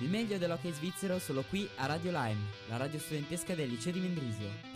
Il meglio dell'hockey svizzero solo qui a Radio Lime, la radio studentesca del liceo di Mendrisio.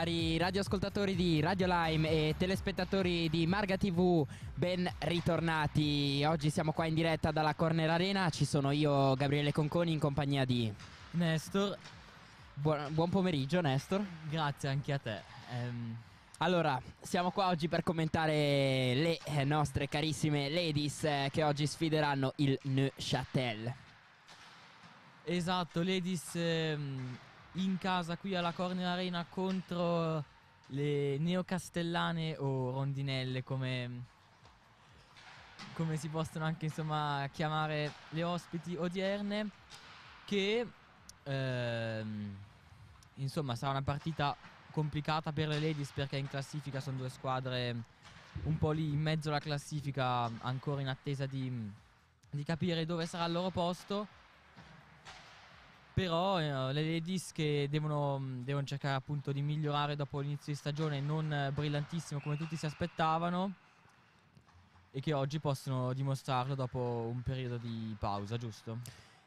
Cari radioascoltatori di Radio Lime e telespettatori di Marga TV, ben ritornati. Oggi siamo qua in diretta dalla Corner Arena. Ci sono io, Gabriele Conconi, in compagnia di Nestor. Buon, buon pomeriggio, Nestor. Grazie anche a te. Ehm, Allora, siamo qua oggi per commentare le nostre carissime ladies eh, che oggi sfideranno il Neuchâtel. esatto, Ladies ehm, in casa qui alla Corner Arena contro le neocastellane o rondinelle come, come si possono anche insomma chiamare le ospiti odierne che ehm, insomma sarà una partita complicata per le ladies perché in classifica sono due squadre un po' lì in mezzo alla classifica ancora in attesa di, di capire dove sarà il loro posto però eh, le ladies che devono, mh, devono cercare appunto di migliorare dopo l'inizio di stagione non eh, brillantissimo come tutti si aspettavano e che oggi possono dimostrarlo dopo un periodo di pausa, giusto?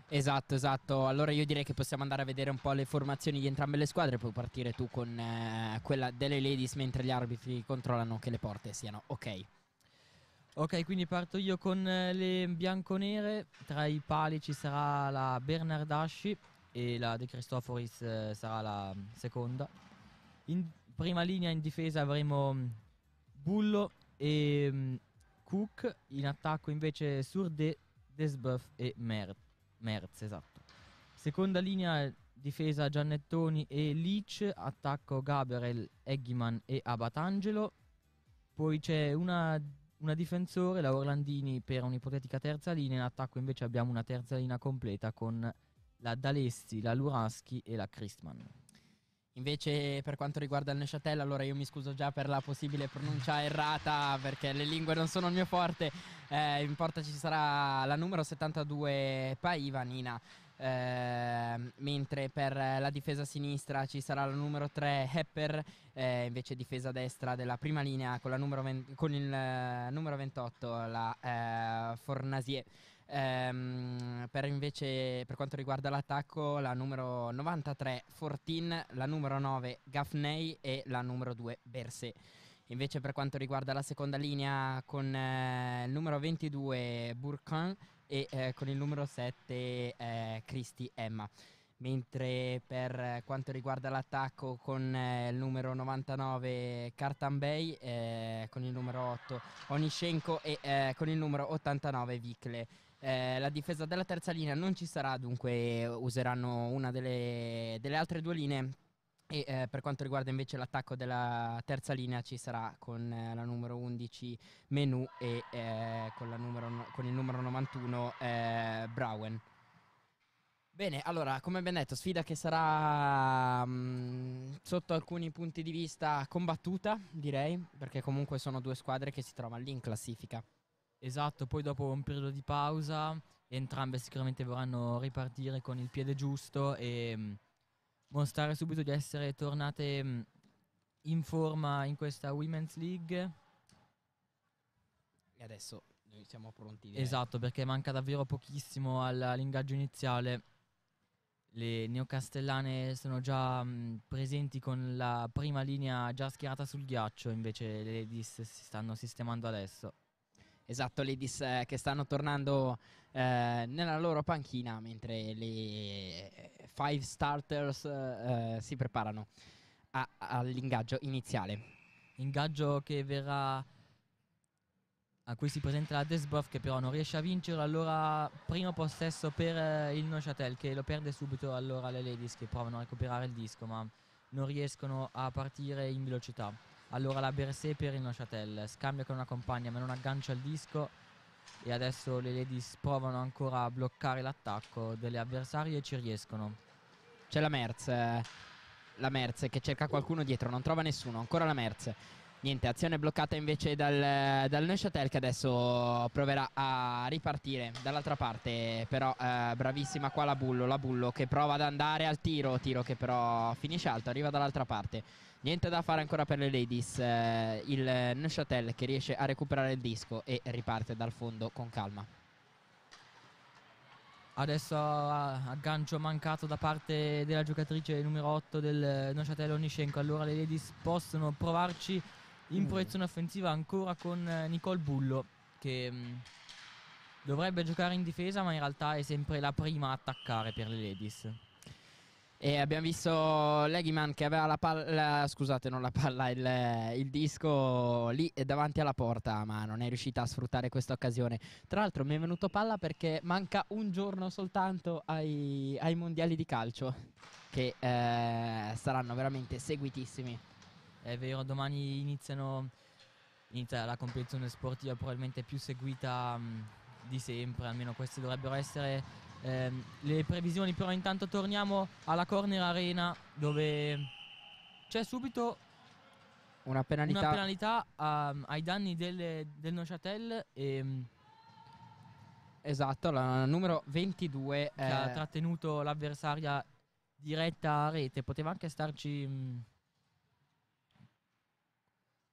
Esatto, esatto. Allora io direi che possiamo andare a vedere un po' le formazioni di entrambe le squadre, puoi partire tu con eh, quella delle ladies mentre gli arbitri controllano che le porte siano ok. Ok, quindi parto io con eh, le bianconere. Tra i pali ci sarà la Bernardasci e la De Cristoforis eh, sarà la mm, seconda. In prima linea in difesa avremo mm, Bullo e mm, Cook. In attacco invece Surde, Desbuff e Mer- Merz, esatto. Seconda linea difesa Giannettoni e Leach. Attacco Gabriel, Eggiman e Abatangelo. Poi c'è una, una difensore, la Orlandini, per un'ipotetica terza linea. In attacco invece abbiamo una terza linea completa con la D'Alessi, la Luraschi e la Christman. Invece per quanto riguarda il Neuchâtel, allora io mi scuso già per la possibile pronuncia errata perché le lingue non sono il mio forte. Eh, in porta ci sarà la numero 72 Paiva Nina, eh, mentre per la difesa sinistra ci sarà la numero 3 Hepper, eh, invece difesa destra della prima linea con, numero 20 con il eh, numero 28 la eh, Fornasier. Ehm, per invece per quanto riguarda l'attacco la numero 93 Fortin, la numero 9 Gaffney e la numero 2 Berset. Invece per quanto riguarda la seconda linea con eh, il numero 22 Bourquin e eh, con il numero 7 eh, Cristi Emma. Mentre per quanto riguarda l'attacco con eh, il numero 99 Kartanbey, eh, con il numero 8 Onishenko e eh, con il numero 89 Vikle. Eh, la difesa della terza linea non ci sarà, dunque useranno una delle, delle altre due linee. E eh, per quanto riguarda invece l'attacco della terza linea ci sarà con eh, la numero 11 Menu e eh, con, numero con il numero 91 eh, Browen. Bene, allora, come abbiamo detto, sfida che sarà mm, sotto alcuni punti di vista combattuta, direi, perché comunque sono due squadre che si trovano lì in classifica. Esatto, poi dopo un periodo di pausa entrambe sicuramente vorranno ripartire con il piede giusto e mh, mostrare subito di essere tornate mh, in forma in questa Women's League. E adesso noi siamo pronti. direi. Esatto, perché manca davvero pochissimo al- all'ingaggio iniziale. Le neocastellane sono già mh, presenti con la prima linea già schierata sul ghiaccio, invece le ladies si stanno sistemando adesso. Esatto, ladies eh, che stanno tornando eh, nella loro panchina mentre le five starters eh, si preparano a- all'ingaggio iniziale. Ingaggio che verrà a cui si presenta la Desbuff che però non riesce a vincere, allora primo possesso per eh, il Neuchâtel che lo perde subito, allora le Ladies che provano a recuperare il disco ma non riescono a partire in velocità. Allora la Berset per il Neuchâtel, scambia con una compagna ma non aggancia il disco e adesso le Ladies provano ancora a bloccare l'attacco delle avversarie e ci riescono. C'è la Merz, eh, la Merz che cerca qualcuno dietro, non trova nessuno, ancora la Merz. Niente, azione bloccata invece dal, dal Neuchâtel che adesso proverà a ripartire dall'altra parte. Però eh, bravissima qua la Bullo, la Bullo che prova ad andare al tiro, tiro che però finisce alto, arriva dall'altra parte. Niente da fare ancora per le ladies. Eh, il Neuchâtel che riesce a recuperare il disco e riparte dal fondo con calma. Adesso aggancio mancato da parte della giocatrice numero 8 del Neuchâtel Onishenko. Allora le ladies possono provarci in mm. proiezione offensiva ancora con eh, Nicole Bullo che mh, mm, dovrebbe giocare in difesa ma in realtà è sempre la prima a attaccare per le ladies. E abbiamo visto Leggyman che aveva la palla, scusate non la palla, il, il, disco lì davanti alla porta ma non è riuscita a sfruttare questa occasione. Tra l'altro mi è venuto palla perché manca un giorno soltanto ai, ai mondiali di calcio che eh, saranno veramente seguitissimi. È vero, domani iniziano inizia la competizione sportiva probabilmente più seguita mh, di sempre, almeno queste dovrebbero essere ehm, le previsioni, però intanto torniamo alla Corner Arena dove c'è subito una penalità, una penalità um, ai danni del, del Neuchâtel e, Esatto, la numero 22 che eh, ha trattenuto l'avversaria diretta a rete, poteva anche starci... Mh,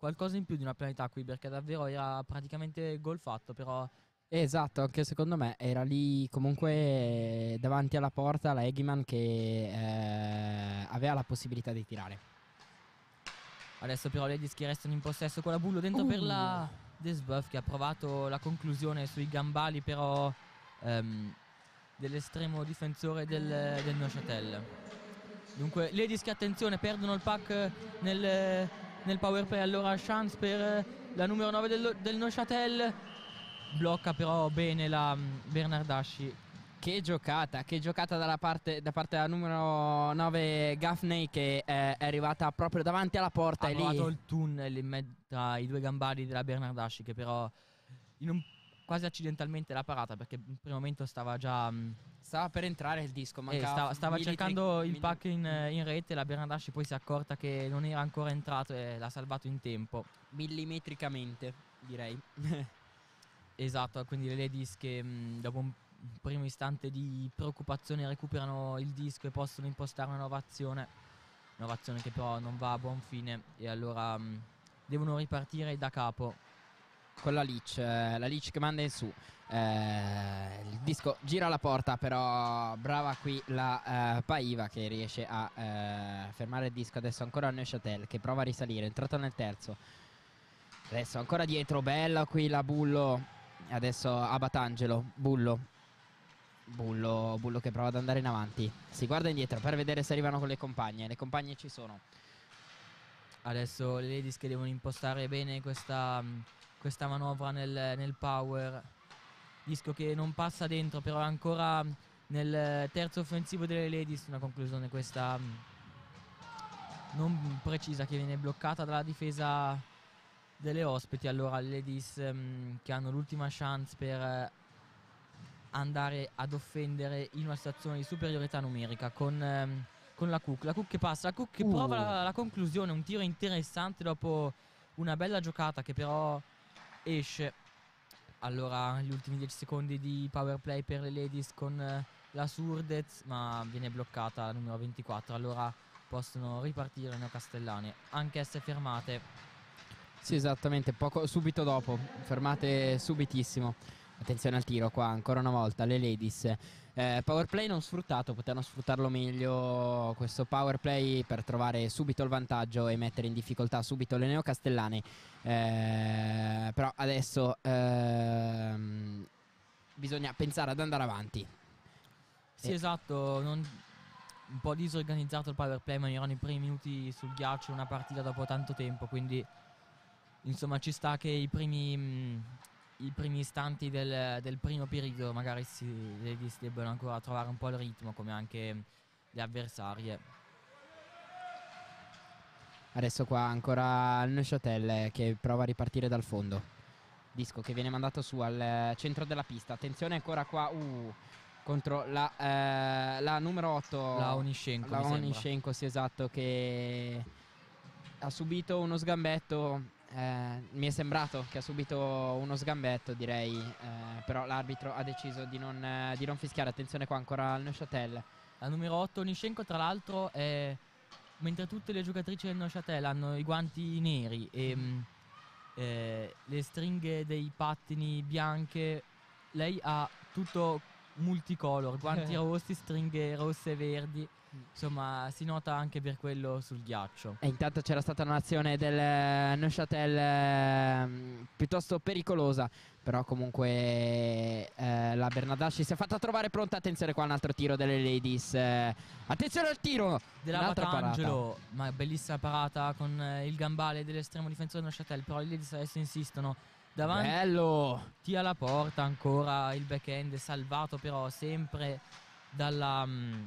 qualcosa in più di una penalità qui perché davvero era praticamente gol fatto però Esatto, anche secondo me era lì comunque davanti alla porta la Eggman che eh, aveva la possibilità di tirare. Adesso però le dischi restano in possesso con la bullo dentro uh. per la Desbuff che ha provato la conclusione sui gambali però um, dell'estremo difensore del, del Neuchâtel. Dunque le dischi attenzione perdono il pack nel nel power play. Allora chance per la numero 9 del, del Neuchâtel. Blocca però bene la um, Bernardasci. Che giocata, che giocata parte, da parte della numero 9 Gaffney che è, è arrivata proprio davanti alla porta. Ha trovato il tunnel in mezzo tra i due gambari della Bernardasci che però un quasi accidentalmente l'ha parata perché in primo momento stava già... Um, stava per entrare il disco, eh, stava, stava cercando il pack in, in, rete, la Bernardasci poi si è accorta che non era ancora entrato e l'ha salvato in tempo. Millimetricamente, direi. esatto, quindi le ladies che mh, dopo un primo istante di preoccupazione recuperano il disco e possono impostare una nuova azione. Nuova azione che però non va a buon fine e allora mh, devono ripartire da capo con la Leech, eh, la Leech che manda in su. Eh, il disco gira la porta, però brava qui la eh, Paiva che riesce a eh, fermare il disco. Adesso ancora Neuchâtel che prova a risalire, è entrato nel terzo. Adesso ancora dietro, bella qui la Bullo. Adesso Abatangelo, Bullo. Bullo, Bullo che prova ad andare in avanti. Si guarda indietro per vedere se arrivano con le compagne. Le compagne ci sono. Adesso le ladies che devono impostare bene questa questa manovra nel, nel power. Disco che non passa dentro, però ancora nel terzo offensivo delle ladies. Una conclusione questa mm, non precisa che viene bloccata dalla difesa delle ospiti. Allora le ladies um, che hanno l'ultima chance per andare ad offendere in una situazione di superiorità numerica con, um, con la Cook. La Cook che passa, la Cook che uh. prova la, la conclusione, un tiro interessante dopo una bella giocata che però esce. Allora, gli ultimi 10 secondi di power play per le ladies con eh, la Surdez, ma viene bloccata la numero 24. Allora possono ripartire le Castellane, anch'esse fermate. Sì, esattamente, poco, subito dopo, fermate subitissimo. Attenzione al tiro qua, ancora una volta, le ladies. Eh, power play non sfruttato, potevano sfruttarlo meglio questo power play per trovare subito il vantaggio e mettere in difficoltà subito le neocastellane. Eh, però adesso ehm, bisogna pensare ad andare avanti. Sì, eh. esatto, non, un po' disorganizzato il power play, ma erano i primi minuti sul ghiaccio una partita dopo tanto tempo, quindi insomma ci sta che i primi... Mh, i primi istanti del, del primo periodo magari si, Ladies debbano ancora trovare un po' il ritmo come anche le avversarie. Adesso qua ancora il Neuchâtel che prova a ripartire dal fondo. Disco che viene mandato su al centro della pista. Attenzione ancora qua. Uh, contro la, eh, la numero 8. La Onishenko. La Onishenko, sì esatto, che ha subito uno sgambetto eh, mi è sembrato che ha subito uno sgambetto, direi, eh, però l'arbitro ha deciso di non, eh, di non, fischiare. Attenzione qua ancora al Neuchâtel. La numero 8 Nishenko, tra l'altro, è, mentre tutte le giocatrici del Neuchâtel hanno i guanti neri e mh, mm, eh, le stringhe dei pattini bianche, lei ha tutto multicolor, guanti rossi, stringhe rosse e verdi. Insomma, si nota anche per quello sul ghiaccio. E intanto c'era stata un'azione del eh, Neuchâtel eh, piuttosto pericolosa. Però comunque eh, la Bernardasci si è fatta trovare pronta. Attenzione qua un altro tiro delle Ladies. Eh, attenzione al tiro della Matrangelo. Ma bellissima parata con eh, il gambale dell'estremo difensore del Neuchâtel. Però le Ladies adesso insistono. Davanti Bello! alla porta ancora il backhand salvato però sempre dalla... Mh, mm,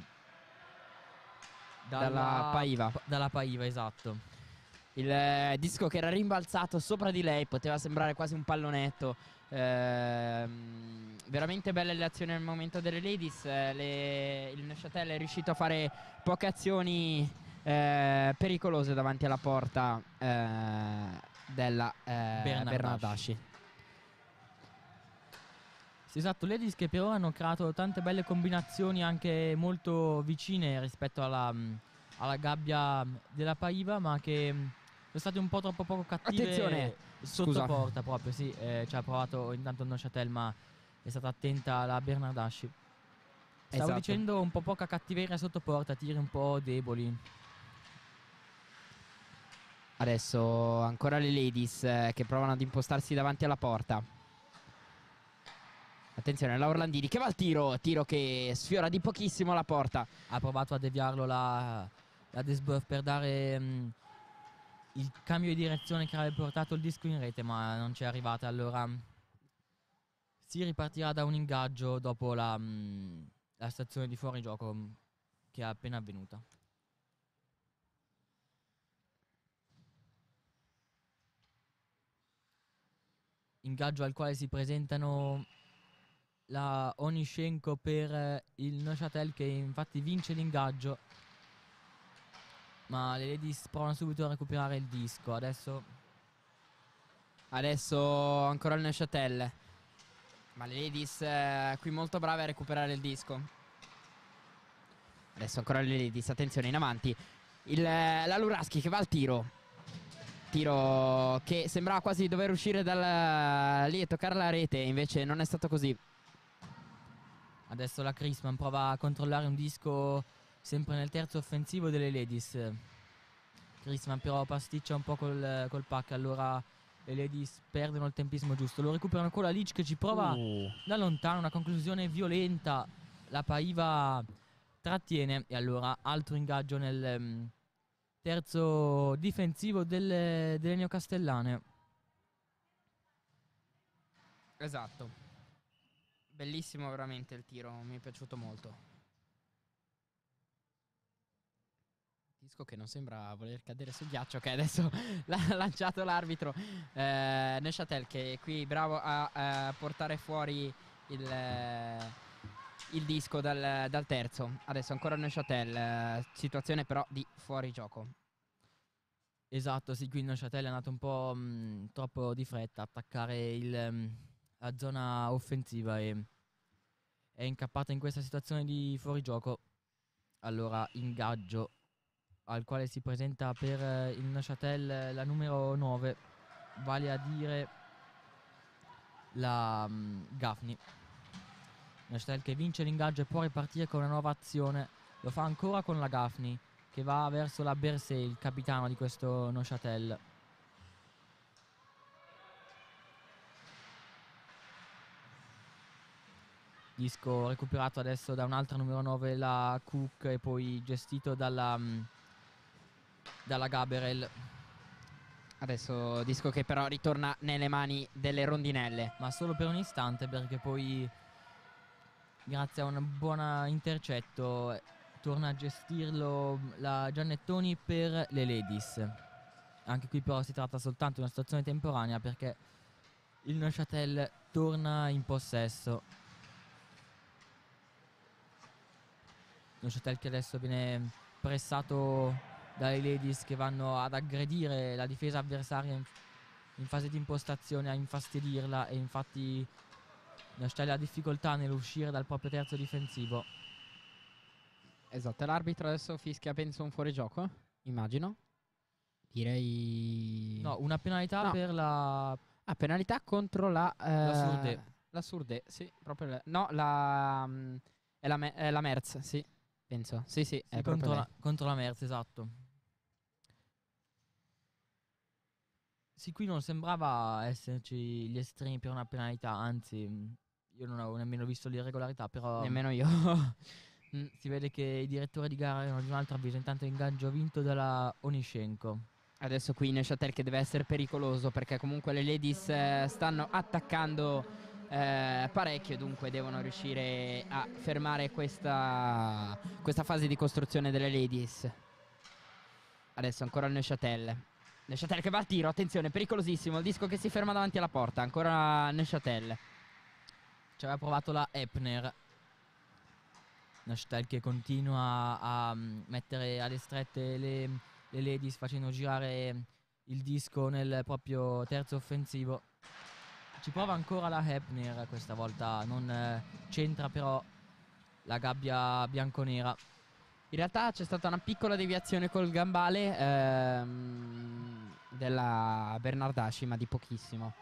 dalla, dalla Paiva. Dalla Paiva, esatto. Il eh, disco che era rimbalzato sopra di lei poteva sembrare quasi un pallonetto. Eh, veramente belle le azioni nel momento delle ladies. Eh, le, il Neuchâtel è riuscito a fare poche azioni eh, pericolose davanti alla porta eh, della eh, Bernardasci. Sì, esatto, Ladies che per ora hanno creato tante belle combinazioni anche molto vicine rispetto alla, mm, alla gabbia mm, della Paiva, ma che mm, sono state un po' troppo poco cattive Attenzione! sotto Scusa. porta proprio, sì, eh, ci ha provato intanto Neuchâtel, ma è stata attenta la Bernardasci. Stavo esatto. dicendo un po' poca cattiveria sotto porta, tiri un po' deboli. Adesso ancora le ladies eh, che provano ad impostarsi davanti alla porta. Attenzione la Orlandini che va al tiro, tiro che sfiora di pochissimo la porta. Ha provato a deviarlo la, la Desboeuf per dare um, il cambio di direzione che avrebbe portato il disco in rete, ma non ci è arrivata. Allora si ripartirà da un ingaggio dopo la, um, la stazione di fuorigioco che è appena avvenuta. Ingaggio al quale si presentano la Onishenko per eh, il Neuchâtel che infatti vince l'ingaggio. Ma le ladies provano subito a recuperare il disco. Adesso adesso ancora il Neuchâtel. Ma le ladies eh, qui molto brave a recuperare il disco. Adesso ancora le ladies attenzione in avanti. Il, eh, la Luraski che va al tiro. Tiro che sembrava quasi dover uscire dal lì e toccare la rete invece non è stato così Adesso la Chrisman prova a controllare un disco sempre nel terzo offensivo delle Ladies. Chrisman però pasticcia un po' col, col pack, allora le Ladies perdono il tempismo giusto. Lo recuperano ancora Leach che ci prova uh. da lontano, una conclusione violenta. La Paiva trattiene e allora altro ingaggio nel um, terzo difensivo delle, delle neocastellane. Esatto. Bellissimo veramente il tiro, mi è piaciuto molto. Disco che non sembra voler cadere sul ghiaccio, che adesso l'ha lanciato l'arbitro. Eh, Neuchâtel che è qui bravo a, a portare fuori il, eh, il disco dal, dal, terzo. Adesso ancora Neuchâtel, eh, situazione però di fuori gioco. Esatto, sì, qui Neuchâtel è andato un po' mh, mm, troppo di fretta a attaccare il... Mh, mm, a zona offensiva e è incappata in questa situazione di fuorigioco. Allora, ingaggio al quale si presenta per eh, il Neuchâtel la numero 9, vale a dire la um, Gaffney. Neuchâtel che vince l'ingaggio e può ripartire con una nuova azione. Lo fa ancora con la Gaffney che va verso la Bersey, il capitano di questo Neuchâtel. Disco recuperato adesso da un'altra numero 9 la Cook e poi gestito dalla, um, dalla Gaberel Adesso disco che però ritorna nelle mani delle rondinelle. ma solo per un istante perché poi grazie a un buon intercetto torna a gestirlo la Giannettoni per le ladies. Anche qui però si tratta soltanto di una situazione temporanea perché il Neuchâtel torna in possesso. Neuchâtel che adesso viene pressato dalle ladies che vanno ad aggredire la difesa avversaria in, in fase di impostazione, a infastidirla e infatti Neuchâtel ha difficoltà nell'uscire dal proprio terzo difensivo. Esatto, l'arbitro adesso fischia penso un fuorigioco, immagino. Direi... No, una penalità No. per la Ah, penalità contro la... eh, Surde. La Surde, sì, proprio... la- no, la... mm, è la, Me- è la Merz, sì, penso. Sì, sì, è sì, contro, la, contro la Merz, esatto. Sì, qui non sembrava esserci gli estremi per una penalità, anzi, io non avevo nemmeno visto l'irregolarità, però Nemmeno io. mh, si vede che i direttori di gara erano di un altro avviso. Intanto ingaggio vinto dalla Onishenko. Adesso qui Neuchâtel che deve essere pericoloso perché comunque le ladies eh, stanno attaccando eh, parecchio, dunque devono riuscire a fermare questa, questa fase di costruzione delle ladies. Adesso ancora il Neuchâtel. Neuchâtel che va al tiro, attenzione, pericolosissimo, il disco che si ferma davanti alla porta, ancora Neuchâtel. Ci aveva provato la Epner. Neuchâtel che continua a mh, mettere alle strette le, le ladies facendo girare il disco nel proprio terzo offensivo. Ci prova ancora la Epner, questa volta non eh, c'entra però la gabbia bianconera. In realtà c'è stata una piccola deviazione col gambale ehm, della Bernardasci, ma di pochissimo.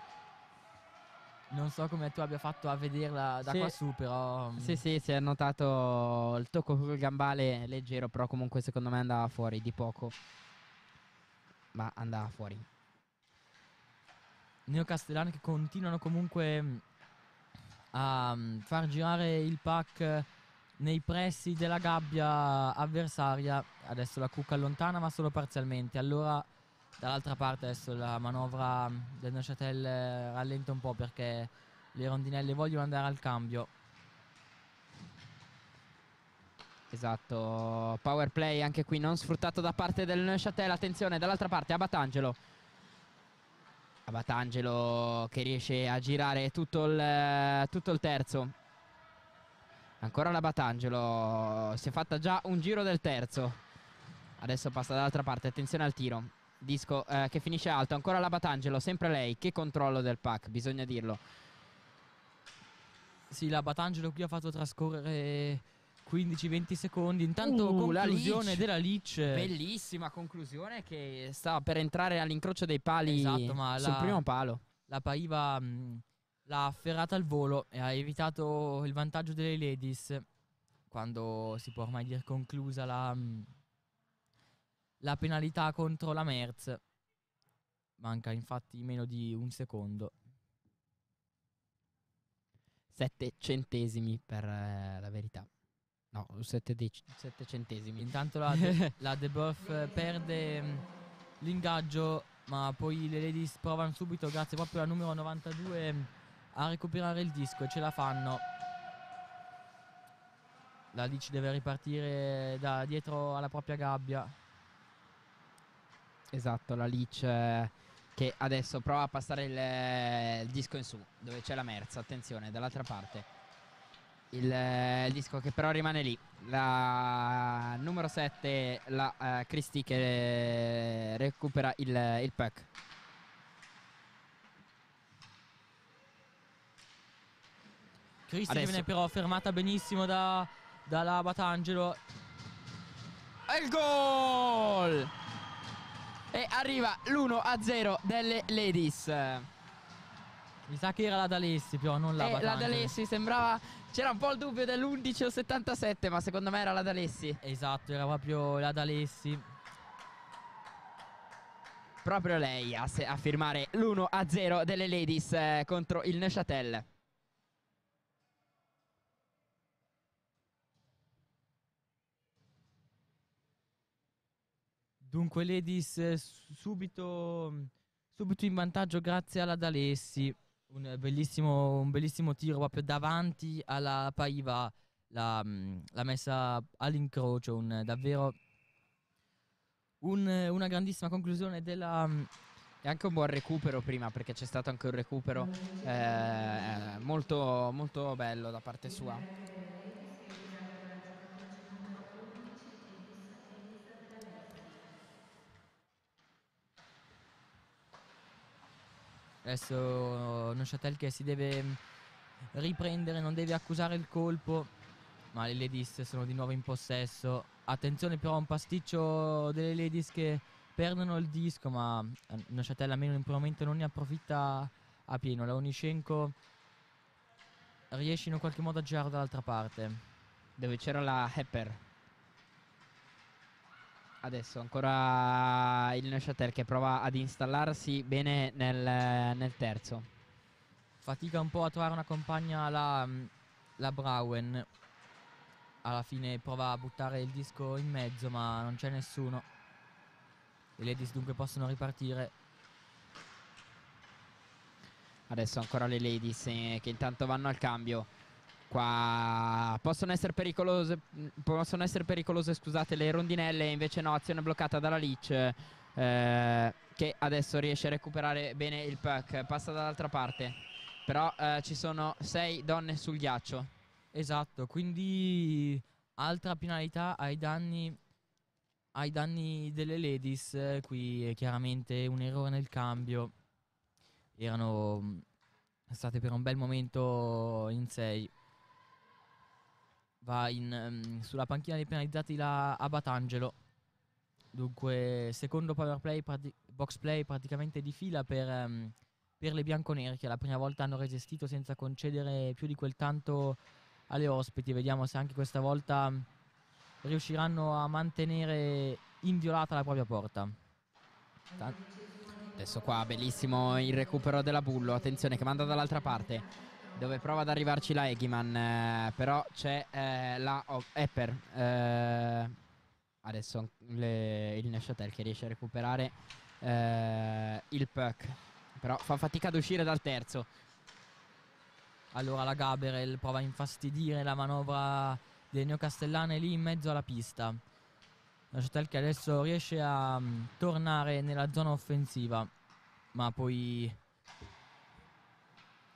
Non so come tu abbia fatto a vederla da Sì. qua su, però... mh, Sì, sì, si è notato il tocco col gambale leggero, però comunque secondo me andava fuori di poco. Ma andava fuori. Neocastellani che continuano comunque mh, a mh, far girare il pack nei pressi della gabbia avversaria. Adesso la Cucca allontana ma solo parzialmente. Allora dall'altra parte adesso la manovra mh, del Neuchâtel eh, rallenta un po' perché le rondinelle vogliono andare al cambio. Esatto, power play anche qui non sfruttato da parte del Neuchâtel. Attenzione, dall'altra parte Abatangelo. Abatangelo che riesce a girare tutto il, tutto il terzo. Ancora la Batangelo. Si è fatta già un giro del terzo. Adesso passa dall'altra parte. Attenzione al tiro. Disco eh, che finisce alto. Ancora la Batangelo. Sempre lei. Che controllo del pack, bisogna dirlo. Sì, la Batangelo qui ha fatto trascorrere 15-20 secondi. Intanto Uh, la conclusione Leach. della Leach. Bellissima conclusione che stava per entrare all'incrocio dei pali Esatto, ma sul la- primo palo. la Paiva mh, l'ha afferrata al volo e ha evitato il vantaggio delle ladies quando si può ormai dire conclusa la, mh, la penalità contro la Merz. Manca infatti meno di un secondo. 7 centesimi per eh, la verità. No, 7 centesimi. Intanto la, De, la Deboeuf eh, perde mh, l'ingaggio, ma poi le ladies provano subito, grazie proprio al numero 92, mh, a recuperare il disco e ce la fanno. La Lic deve ripartire da dietro alla propria gabbia. Esatto, la Leach eh, che adesso prova a passare il, eh, il disco in su, dove c'è la Merz, attenzione, dall'altra parte. Il, eh, il disco che però rimane lì. La numero 7, la eh, Christie che eh, recupera il, il puck. Cristi che Adesso- viene però fermata benissimo da, dalla Batangelo. E il gol! E arriva l'1-0 delle Ladies. Mi sa che era la D'Alessi, però non la e la Batangelo. D'Alessi sembrava. C'era un po' il dubbio dell'11 o 77, ma secondo me era la D'Alessi. Esatto, era proprio la D'Alessi. Proprio lei a, a firmare l'1-0 delle Ladies eh, contro il Neuchâtel. Dunque Ladies eh, subito mh, subito in vantaggio grazie alla D'Alessi. Un bellissimo, un bellissimo tiro proprio davanti alla Paiva. L'ha, mm, l'ha messa all'incrocio. Un, davvero un- una grandissima conclusione della, mm, E anche un buon recupero prima, perché c'è stato anche un recupero eh, molto, molto bello da parte sua. Adesso Neuchâtel che si deve mm, riprendere, non deve accusare il colpo. Ma le Ladies sono di nuovo in possesso. Attenzione però a un pasticcio delle Ladies che perdono il disco, ma eh, Neuchâtel almeno in quel momento non ne approfitta a pieno. La Onishenko riesce in qualche modo a girare dall'altra parte. Dove c'era la Hepper. Adesso ancora il Neuchâtel che prova ad installarsi bene nel, nel terzo. Fatica un po' a trovare una compagna la, la Brauen. Alla fine prova a buttare il disco in mezzo, ma non c'è nessuno. Le ladies dunque possono ripartire. Adesso ancora le ladies eh, che intanto vanno al cambio. Qua possono essere pericolose, mh, possono essere pericolose, scusate, le rondinelle, invece no, azione bloccata dalla Leach eh, che adesso riesce a recuperare bene il puck, passa dall'altra parte. Però eh, ci sono sei donne sul ghiaccio. Esatto, quindi altra penalità ai danni, ai danni delle ladies. Eh, Qui è chiaramente un errore nel cambio. Erano mm, state per un bel momento in 6. Va in, mm, sulla panchina dei penalizzati la Abatangelo. Dunque, secondo power play, prati- box play praticamente di fila per, ehm, per le bianconere che la prima volta hanno resistito senza concedere più di quel tanto alle ospiti. Vediamo se anche questa volta riusciranno a mantenere inviolata la propria porta. Ta- Adesso qua bellissimo il recupero della Bullo, attenzione che manda dall'altra parte. Dove prova ad arrivarci la Egiman, eh, però c'è eh, la Epper. eh, adesso le- il Neuchâtel che riesce a recuperare eh, il puck. Però fa fatica ad uscire dal terzo. Allora la Gaberel prova a infastidire la manovra delle neocastellane lì in mezzo alla pista. La Chotel che adesso riesce a mm, tornare nella zona offensiva, ma poi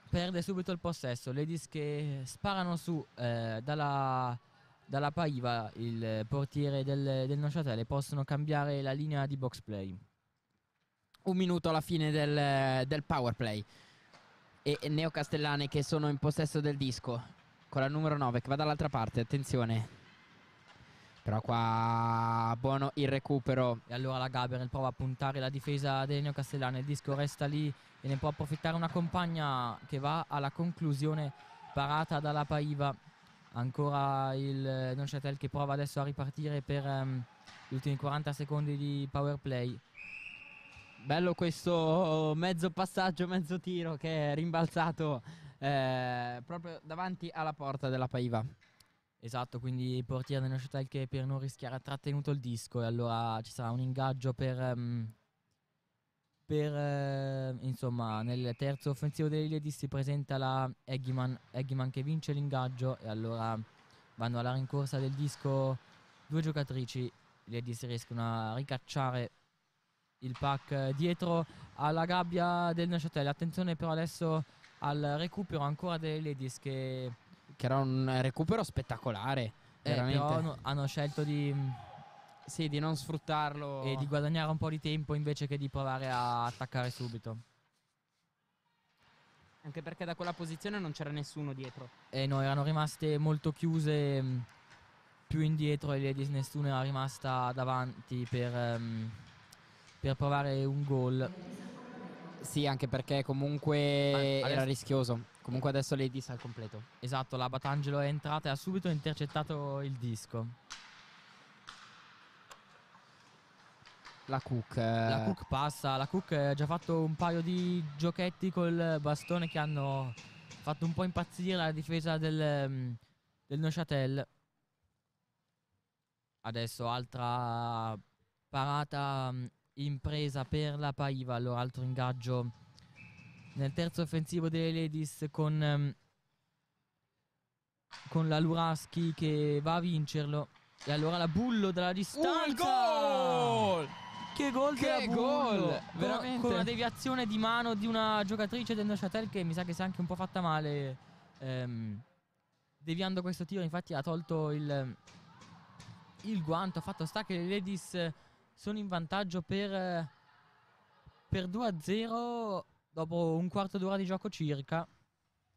perde subito il possesso. Ladies che sparano su eh, dalla, dalla Paiva, il portiere del, del Neuchâtel, e possono cambiare la linea di box play. Un minuto alla fine del, del power play. E e Neo Castellane che sono in possesso del disco. Con la numero 9 che va dall'altra parte, attenzione. Però qua buono il recupero. E allora la Gabriel prova a puntare la difesa del Neocastellano. Il disco resta lì e ne può approfittare una compagna che va alla conclusione parata dalla Paiva. Ancora il Neuchâtel che prova adesso a ripartire per ehm, gli ultimi 40 secondi di power play. Bello questo mezzo passaggio, mezzo tiro che è rimbalzato eh, proprio davanti alla porta della Paiva. Esatto, quindi il portiere del Neuchâtel che per non rischiare ha trattenuto il disco e allora ci sarà un ingaggio per, ehm, per eh, insomma nel terzo offensivo dei Ladies si presenta la Eggman, Eggman che vince l'ingaggio e allora vanno alla rincorsa del disco due giocatrici, i Ladies riescono a ricacciare il pack eh, dietro alla gabbia del Neuchâtel, attenzione però adesso al recupero ancora delle Ladies che Che era un recupero spettacolare. eh, però hanno- hanno scelto di... Sì, di non sfruttarlo. e di guadagnare un po' di tempo invece che di provare a attaccare subito. Anche perché da quella posizione non c'era nessuno dietro. E no, erano rimaste molto chiuse mh, più indietro e Ladies nessuna era rimasta davanti per, ehm, per provare un gol. Sì, anche perché comunque Ah, era rischioso. Comunque adesso Ladies al completo. Esatto, la Batangelo è entrata e ha subito intercettato il disco. La Cook. La eh, Cook passa, la Cook ha già fatto un paio di giochetti col bastone che hanno fatto un po' impazzire la difesa del, mm, del Neuchâtel. Adesso altra parata mm, in presa per la Paiva. Allora, altro ingaggio nel terzo offensivo delle Ladies con, ehm, con la Luraschi che va a vincerlo. E allora la Bullo dalla distanza. Il gol! Che gol Che gol! Con- Veramente. Con una deviazione di mano di una giocatrice del Neuchâtel che mi sa che si è anche un po' fatta male. ehm, deviando questo tiro, infatti ha tolto il, il guanto. Fatto sta che le Ladies sono in vantaggio per, per 2-0 dopo un quarto d'ora di gioco circa.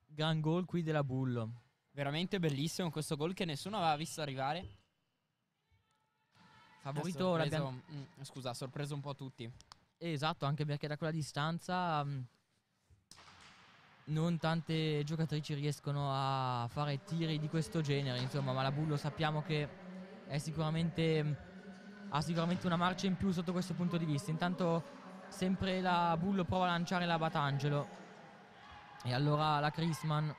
Gran gol qui della Bullo. Veramente bellissimo questo gol che nessuno aveva visto arrivare. Favorito sorpreso- l'abbiamo- mm, scusa, ha sorpreso un po' tutti. Esatto, anche perché da quella distanza mh, non tante giocatrici riescono a fare tiri di questo genere, insomma, ma la Bullo sappiamo che è sicuramente mh, ha sicuramente una marcia in più sotto questo punto di vista. Intanto sempre la Bullo prova a lanciare la Batangelo e allora la Chrisman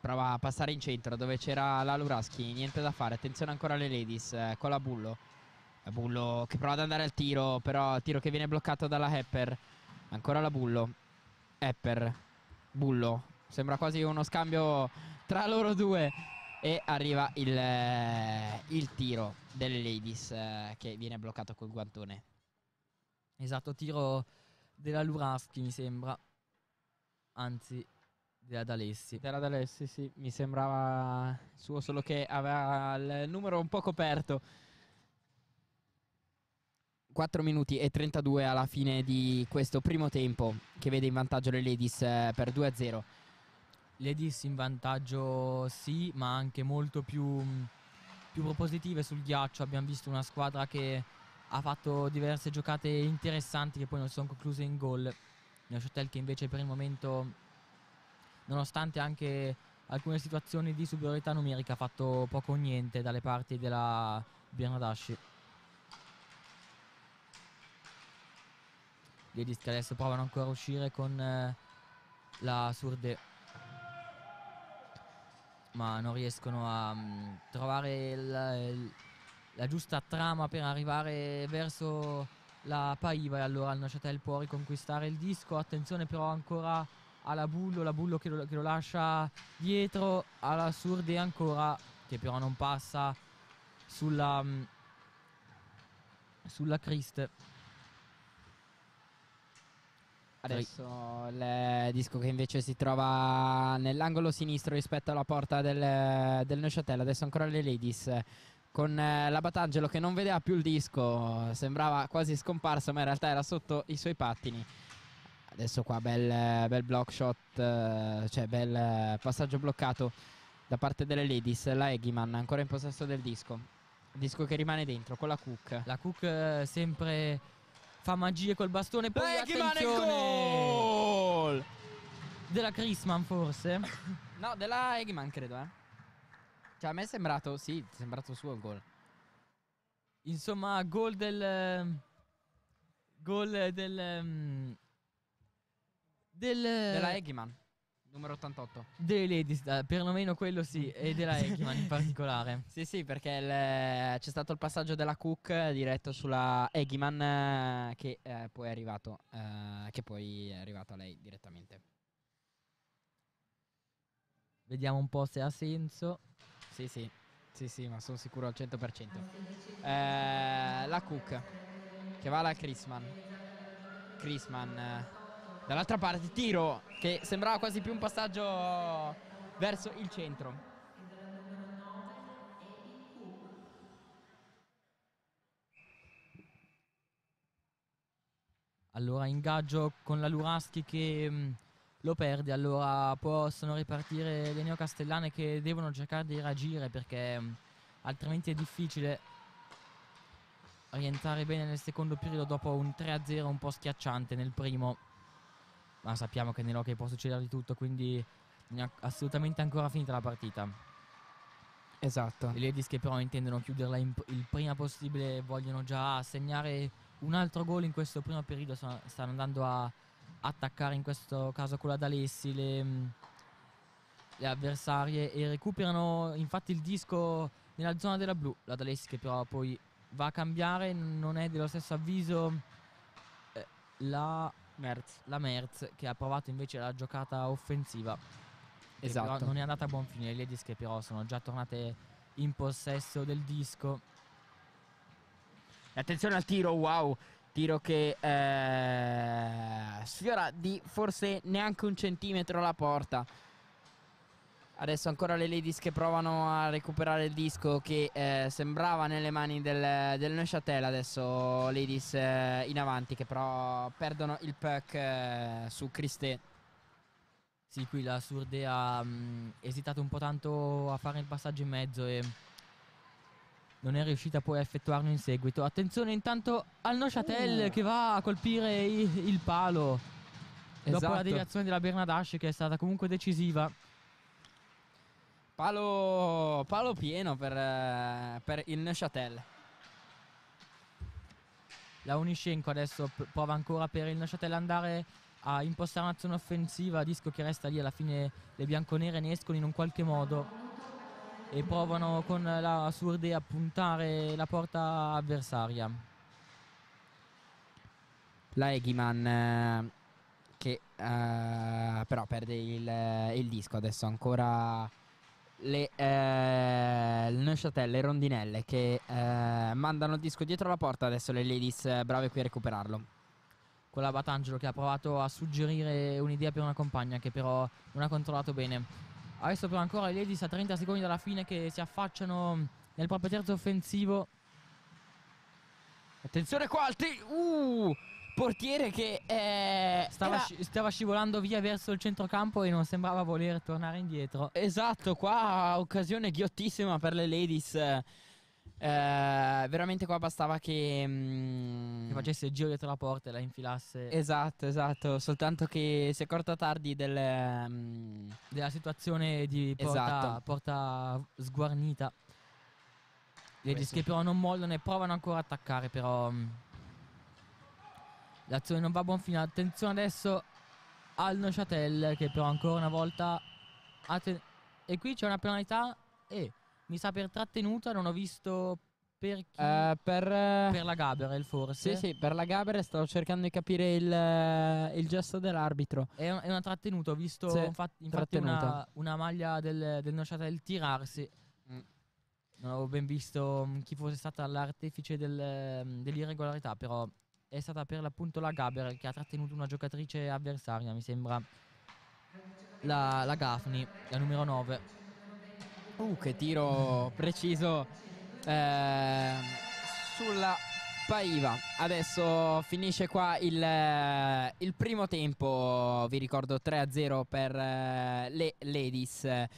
Prova a passare in centro dove c'era la Luraschi. Niente da fare. Attenzione ancora alle ladies. eh, con la Bullo. Bullo che prova ad andare al tiro. Però tiro che viene bloccato dalla Hepper. Ancora la Bullo. Hepper. Bullo. Sembra quasi uno scambio tra loro due. E arriva il, eh, il tiro delle ladies eh, che viene bloccato col guantone. Esatto, tiro della Luraschi mi sembra. Anzi, della D'Alessi. Era D'Alessi, sì, mi sembrava suo, solo che aveva il numero un po' coperto. 4 minuti e 32 alla fine di questo primo tempo che vede in vantaggio le Ladies eh, per 2-0. Ladies in vantaggio sì, ma anche molto più, più propositive sul ghiaccio. Abbiamo visto una squadra che ha fatto diverse giocate interessanti che poi non si sono concluse in gol. Neuchâtel che invece per il momento, nonostante anche alcune situazioni di superiorità numerica, ha fatto poco o niente dalle parti della Bernadasci. Ladies che adesso provano ancora a uscire con eh, la Surde ma non riescono a mm, trovare il- il- la giusta trama per arrivare verso la Paiva. E allora il Neuchâtel può riconquistare il disco. Attenzione però ancora alla Bullo la Bullo che lo, che lo lascia dietro. Alla Surde ancora che però non passa sulla mm, sulla Christ Adesso il disco che invece si trova nell'angolo sinistro rispetto alla porta del, del Neuchâtel. Adesso ancora le Ladies con eh, la Batangelo che non vedeva più il disco, sembrava quasi scomparso ma in realtà era sotto i suoi pattini. Adesso qua bel, bel block shot, eh, cioè bel eh, passaggio bloccato da parte delle Ladies. La Egiman ancora in possesso del disco. Disco che rimane dentro con la Cook. la Cook eh, sempre fa magie col bastone poi Egiman e attenzione gol! della Chrisman forse No, della Eggman credo, eh. Cioè, a me è sembrato, sì, è sembrato suo il gol. Insomma, gol del. Gol del. Del. Della Eggman, numero 88. delle ladies, perlomeno quello sì, e della Eggman in particolare. Sì, sì, perché il- c'è stato il passaggio della Cook diretto sulla Eggman che eh, poi è arrivato, eh, che poi è arrivato a lei direttamente. Vediamo un po' se ha senso. Sì, sì, sì, sì, ma sono sicuro al 100%. Eh, la Cook che va alla Chrisman. Chrisman. eh, dall'altra parte, tiro che sembrava quasi più un passaggio verso il centro. Allora, ingaggio con la Luraschi che mm, lo perde. Allora possono ripartire le neocastellane che devono cercare di reagire perché mm, altrimenti è difficile rientrare bene nel secondo periodo dopo un 3-0 un po' schiacciante nel primo. Ma sappiamo che nell'hockey può succedere di tutto, quindi non è assolutamente ancora finita la partita. Esatto. Le ladies che però intendono chiuderla il prima possibile, vogliono già segnare un altro gol in questo primo periodo, sta- stanno andando a attaccare in questo caso con la D'Alessi le, mh, le avversarie e recuperano infatti il disco nella zona della blu, la D'Alessi che però poi va a cambiare, non è dello stesso avviso eh, la, Merz. la Merz che ha provato invece la giocata offensiva. Esatto. non è andata a buon fine. Le Ladies che però sono già tornate in possesso del disco. Attenzione al tiro, wow. Tiro che eh, sfiora di forse neanche un centimetro la porta. Adesso ancora le ladies che provano a recuperare il disco che eh, sembrava nelle mani del, del Neuchâtel. Adesso ladies eh, in avanti che però perdono il puck eh, su Christé. Sì, qui la Surde ha mm, esitato un po' tanto a fare il passaggio in mezzo e non è riuscita poi a effettuarlo in seguito. Attenzione intanto al Neuchâtel Uh. che va a colpire i- il palo. Dopo la Esatto. deviazione della Bernadache che è stata comunque decisiva. Palo, palo pieno per, eh, per il Neuchâtel. La Uniscenko adesso prova ancora per il Neuchâtel andare a impostare un'azione offensiva. Disco che resta lì alla fine le bianconere ne escono in un qualche modo. E provano con la Surde a puntare la porta avversaria. La Egiman eh, che eh, però perde il, il disco adesso ancora le eh, Neuchâtel, le rondinelle che eh, mandano il disco dietro la porta adesso le ladies eh, brave qui a recuperarlo Con la Batangelo che ha provato a suggerire un'idea per una compagna che però non ha controllato bene. Adesso però ancora i Ladies a 30 secondi dalla fine che si affacciano nel proprio terzo offensivo. attenzione qua al uh, portiere che eh, Stava, era- sci- stava scivolando via verso il centrocampo e non sembrava voler tornare indietro. Esatto, qua occasione ghiottissima per le ladies. Eh, veramente qua bastava che. mm, Che facesse il giro dietro la porta e la infilasse Esatto, esatto. Soltanto che si è accorta tardi del. mm, della situazione di porta, Esatto. porta sguarnita. Ladies Questo. che però non mollano e provano ancora a attaccare, però mm, l'azione non va a buon fine. Attenzione adesso al Neuchâtel che però ancora una volta e qui c'è una penalità e mi sa per trattenuta, non ho visto per chi eh, per. eh, per la Gabriel forse. Sì, sì, per la Gaber stavo cercando di capire il, eh, il gesto dell'arbitro. È, un- è una trattenuta, ho visto Sì, infatti, infatti una, una maglia del, del Neuchâtel tirarsi. Mm. Non avevo ben visto mm, chi fosse stata l'artefice del, mm, dell'irregolarità, però è stata per l'appunto la Gaber che ha trattenuto una giocatrice avversaria, mi sembra la, la Gaffney, la numero 9. Uh, che tiro preciso ehm, sulla Paiva. Adesso finisce qua il, eh, il primo tempo. Vi ricordo 3-0 per eh, le ladies. eh,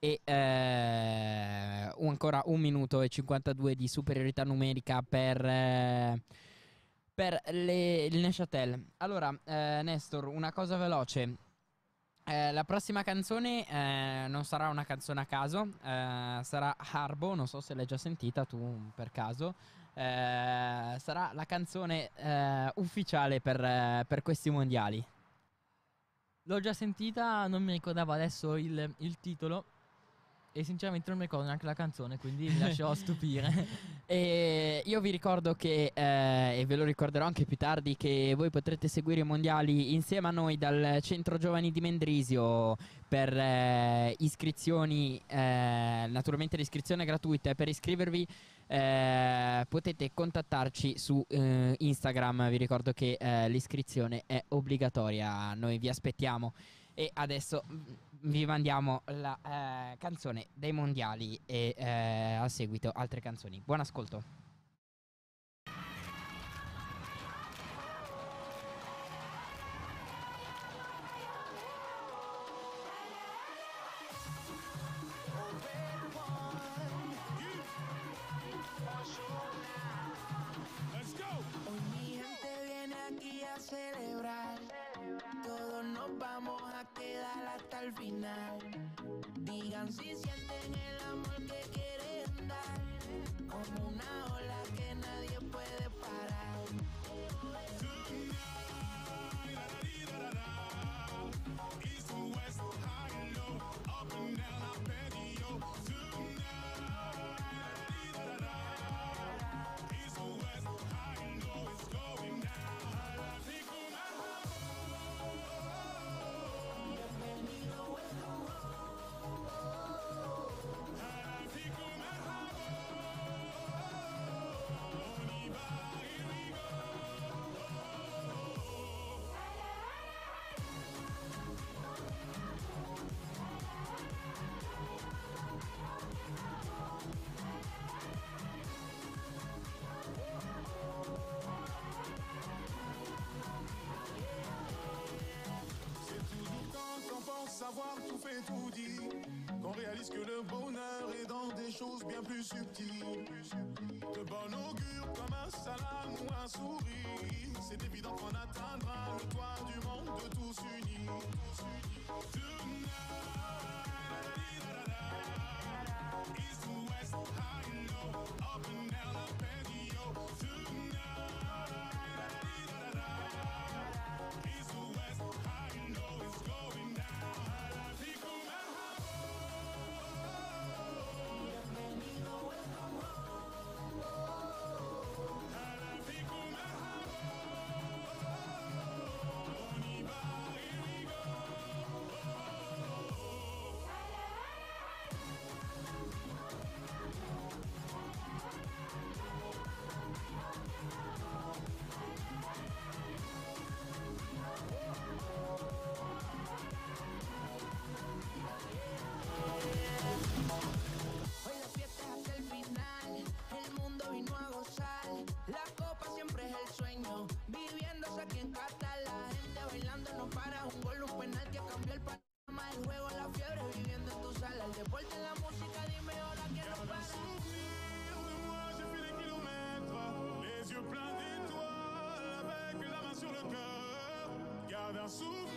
E eh, ancora un minuto e 52 di superiorità numerica per, eh, per le, il Neuchâtel. Allora, eh, Nestor, una cosa veloce. Eh, la prossima canzone eh, non sarà una canzone a caso, eh, sarà Harbo, non so se l'hai già sentita tu per caso. Eh, sarà la canzone eh, ufficiale per, per questi mondiali. L'ho già sentita, non mi ricordavo adesso il, il titolo e sinceramente non mi ricordo neanche la canzone, quindi mi lascerò stupire. E io vi ricordo che, eh, e ve lo ricorderò anche più tardi, che voi potrete seguire i mondiali insieme a noi dal Centro Giovani di Mendrisio per eh, iscrizioni, eh, naturalmente l'iscrizione è gratuita. E per iscrivervi eh, potete contattarci su eh, Instagram, vi ricordo che eh, l'iscrizione è obbligatoria, noi vi aspettiamo. E adesso mm, vi mandiamo la eh, canzone dei mondiali e eh, a seguito altre canzoni. Buon ascolto. Puisque le bonheur est dans des choses bien plus subtiles. De bon augure comme un salam ou un sourire. C'est évident qu'on atteindra le toit du monde de. Tous unis. So.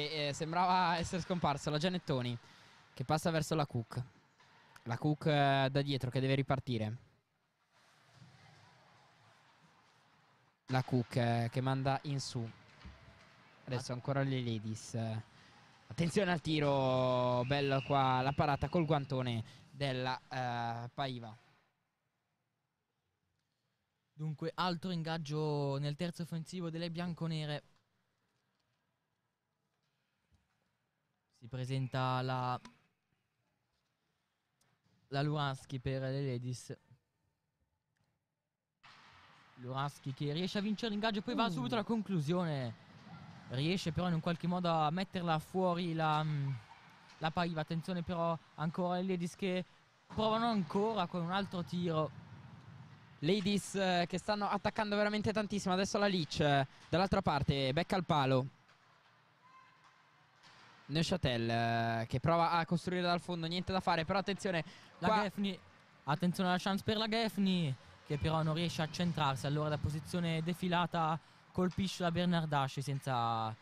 Che eh, sembrava essere scomparso, la Gianettoni che passa verso la Cook. La Cook eh, da dietro che deve ripartire. La Cook eh, che manda in su. Adesso ancora le ladies. eh. Attenzione al tiro, bello qua la parata col guantone della eh, Paiva. Dunque, altro ingaggio nel terzo offensivo delle bianconere. Presenta la la Luransky per le ladies. Luransky che riesce a vincere l'ingaggio e poi va Uh. subito alla conclusione. Riesce però in un qualche modo a metterla fuori la, mm, la Paiva. Attenzione però ancora le ladies che provano ancora con un altro tiro. Ladies eh, che stanno attaccando veramente tantissimo. Adesso la Leach eh, dall'altra parte, becca al palo. Neuchâtel eh, che prova a costruire dal fondo, niente da fare. Però attenzione, La qua- Gaffney, attenzione alla chance per la Gaffney che però non riesce a centrarsi. Allora da posizione defilata colpisce la Bernardaschi senza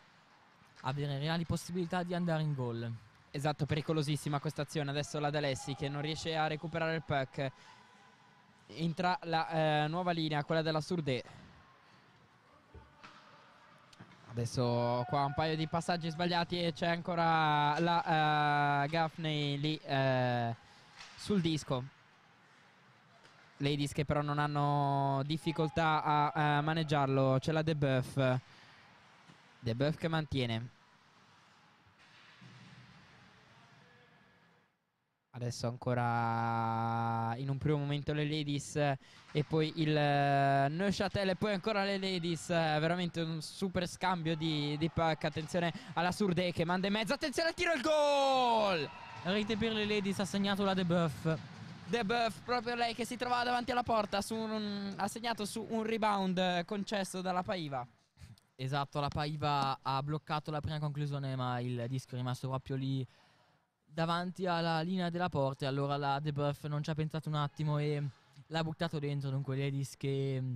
avere reali possibilità di andare in gol. Esatto, pericolosissima questa azione. Adesso la D'Alessi che non riesce a recuperare il puck. Entra la eh, nuova linea, quella della Surde. Adesso qua un paio di passaggi sbagliati e c'è ancora la eh, Gaffney lì eh, sul disco. Ladies che però non hanno difficoltà a, a maneggiarlo. C'è la DeBuff. DeBuff che mantiene. Adesso ancora in un primo momento le ladies e poi il eh, Neuchâtel e poi ancora le ladies. eh, veramente un super scambio di, di puck. Attenzione alla Surde che manda in mezzo. Attenzione al tiro il gol! Rete per le ladies ha segnato la debuff. The Buff, proprio lei che si trovava davanti alla porta. Un- ha segnato su un rebound eh, concesso dalla Paiva. Esatto, la Paiva ha bloccato la prima conclusione ma il disco è rimasto proprio lì davanti alla linea della porta e allora la debuff non ci ha pensato un attimo e l'ha buttato dentro. Dunque le ladies che mm,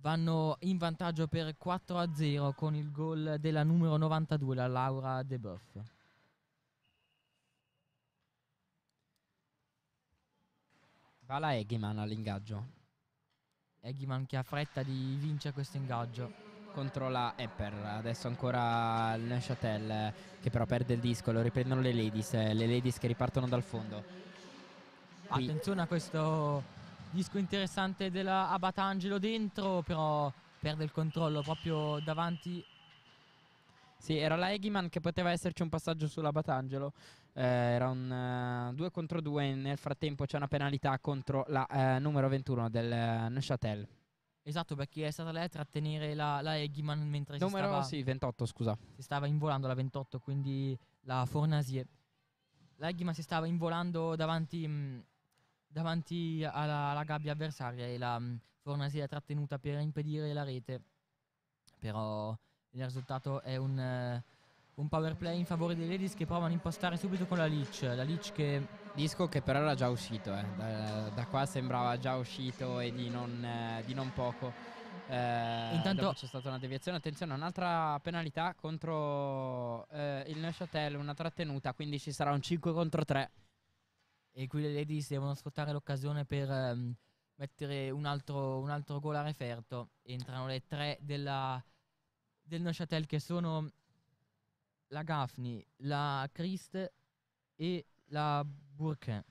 vanno in vantaggio per 4 a 0 con il gol della numero 92, la Laura Debuff. Va la Eggman all'ingaggio Eggman che ha fretta di vincere questo ingaggio. Contro la Epper. Adesso ancora il Neuchâtel eh, che però perde il disco. Lo riprendono le ladies. eh, le ladies che ripartono dal fondo. Qui- Attenzione a questo disco interessante della Abatangelo dentro, però perde il controllo proprio davanti. Sì, era la Eggman che poteva esserci un passaggio sulla Batangelo. Eh, era un 2 contro 2. Nel frattempo c'è una penalità contro la eh, numero 21 del eh, Neuchâtel. Esatto, perché è stata lei a trattenere la, la Eggman mentre si Numero stava, sì, 28, scusa. si stava involando la 28, quindi la Fornasier. La Eggman si stava involando davanti, mh, davanti alla, alla gabbia avversaria e la mh, Fornasier è trattenuta per impedire la rete. Però il risultato è un, eh, un power play in favore dei Ladies che provano a impostare subito con la Leach. La Leach che Disco che però era già uscito, eh. da, da qua sembrava già uscito e di non, eh, di non poco. Eh, Intanto- c'è stata una deviazione, attenzione, un'altra penalità contro eh, il Neuchâtel, una trattenuta, quindi ci sarà un 5 contro 3. e qui le Ladies devono sfruttare l'occasione per ehm, mettere un altro, un altro gol a referto. Entrano le tre della, del Neuchâtel che sono la Gaffney, la Christ e la Bourquin.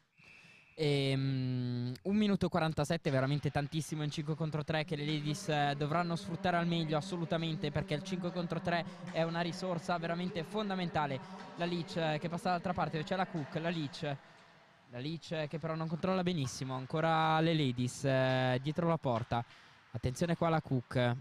E, mm, un minuto 47, veramente tantissimo in 5 contro 3 che le Ladies eh, dovranno sfruttare al meglio assolutamente perché il 5 contro 3 è una risorsa veramente fondamentale. La Leach eh, che passa dall'altra parte, c'è la Cook, la Leach. La Leach eh, che però non controlla benissimo, ancora le Ladies eh, dietro la porta. Attenzione qua la Cook.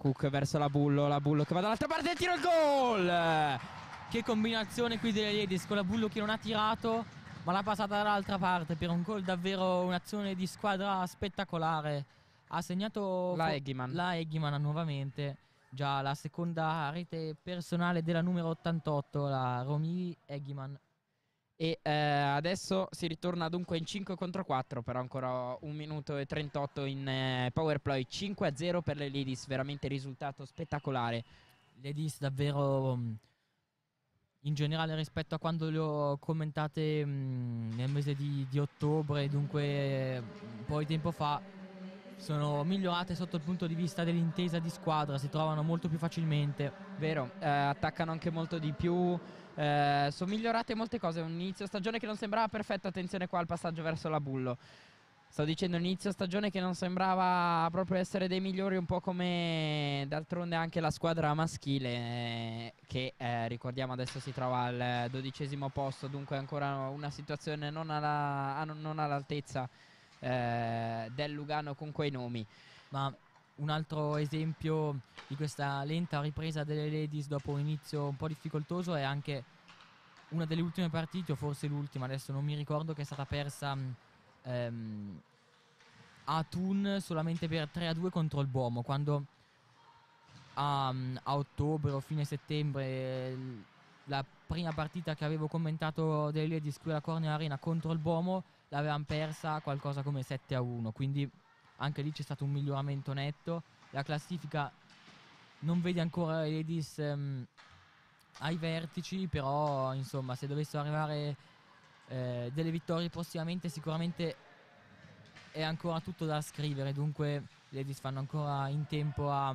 Cook verso la Bullo, la Bullo che va dall'altra parte e tira il gol! Che combinazione qui delle Ladies con la Bullo che non ha tirato, ma l'ha passata dall'altra parte per un gol davvero un'azione di squadra spettacolare. Ha segnato La Eggman. la Eggman nuovamente, già la seconda rete personale della numero 88, la Romy Eggman. E eh, adesso si ritorna dunque in 5 contro 4, però ancora 1 minuto e 38 in eh, power play 5 a 0 per le Ladies, veramente risultato spettacolare. Ladies davvero mm, in generale rispetto a quando le ho commentate mm, nel mese di, di ottobre, dunque un po' di tempo fa, sono migliorate sotto il punto di vista dell'intesa di squadra, si trovano molto più facilmente. Vero, eh, attaccano anche molto di più, eh, sono migliorate molte cose, un inizio stagione che non sembrava perfetto, attenzione qua al passaggio verso la Bullo. Sto dicendo un inizio stagione che non sembrava proprio essere dei migliori, un po' come d'altronde anche la squadra maschile, eh, che eh, ricordiamo adesso si trova al dodicesimo posto, dunque ancora una situazione non, alla- non all'altezza eh, del Lugano con quei nomi. Ma un altro esempio di questa lenta ripresa delle Ladies dopo un inizio un po' difficoltoso è anche una delle ultime partite, o forse l'ultima, adesso non mi ricordo, che è stata persa mh, ehm, a Thun solamente per 3-2 contro il Bomo, quando a, mh, a ottobre o fine settembre la prima partita che avevo commentato delle Ladies qui alla Cornea Arena contro il Bomo l'avevamo persa qualcosa come 7-1, quindi anche lì c'è stato un miglioramento netto. La classifica non vede ancora Ladies ehm, ai vertici, però insomma se dovessero arrivare eh, delle vittorie prossimamente sicuramente è ancora tutto da scrivere, dunque le fanno ancora in tempo a,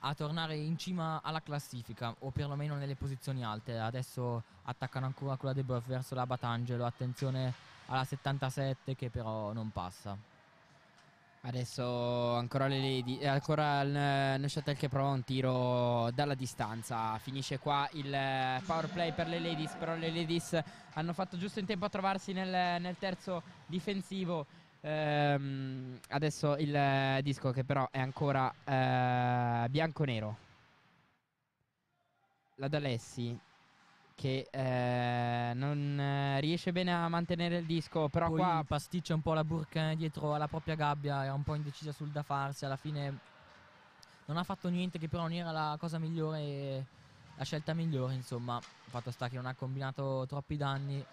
a tornare in cima alla classifica o perlomeno nelle posizioni alte. Adesso attaccano ancora con la debuff verso la Batangelo, attenzione alla 77 che però non passa. Adesso ancora le Lady, eh, ancora il eh, Neuchâtel che prova un tiro dalla distanza. Finisce qua il eh, power play per le Ladies, però le Ladies hanno fatto giusto in tempo a trovarsi nel, nel terzo difensivo. Ehm, adesso il disco che però è ancora eh, bianco-nero. La D'Alessi che eh, non eh, riesce bene a mantenere il disco, però Poi qua pasticcia un po' la Burkin dietro alla propria gabbia, era un po' indecisa sul da farsi, alla fine non ha fatto niente che però non era la cosa migliore, la scelta migliore insomma, fatto sta che non ha combinato troppi danni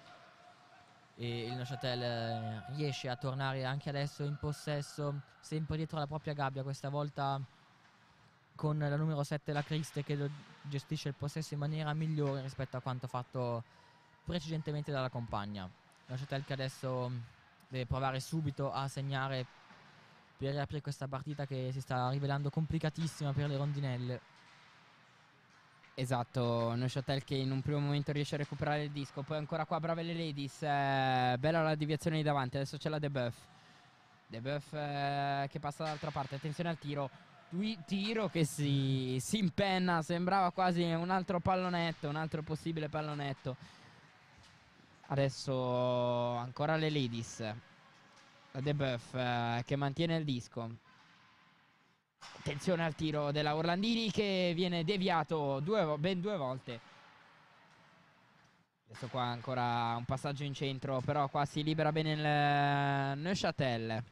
e il Neuchâtel eh, riesce a tornare anche adesso in possesso, sempre dietro la propria gabbia, questa volta con la numero 7 la Criste che gestisce il possesso in maniera migliore rispetto a quanto fatto precedentemente dalla compagna. Neuchâtel che adesso deve provare subito a segnare per riaprire questa partita che si sta rivelando complicatissima per le rondinelle. Esatto, Neuchâtel che in un primo momento riesce a recuperare il disco, poi ancora qua brave le ladies, eh, bella la deviazione di davanti, adesso c'è la debuff. De Buff eh, che passa dall'altra parte, attenzione al tiro. Tui- tiro che si, si impenna, sembrava quasi un altro pallonetto, un altro possibile pallonetto. Adesso ancora le ladies. La De Buff eh, che mantiene il disco. Attenzione al tiro della Orlandini che viene deviato due ben due volte. Adesso qua ancora un passaggio in centro, però qua si libera bene il eh, Neuchâtel.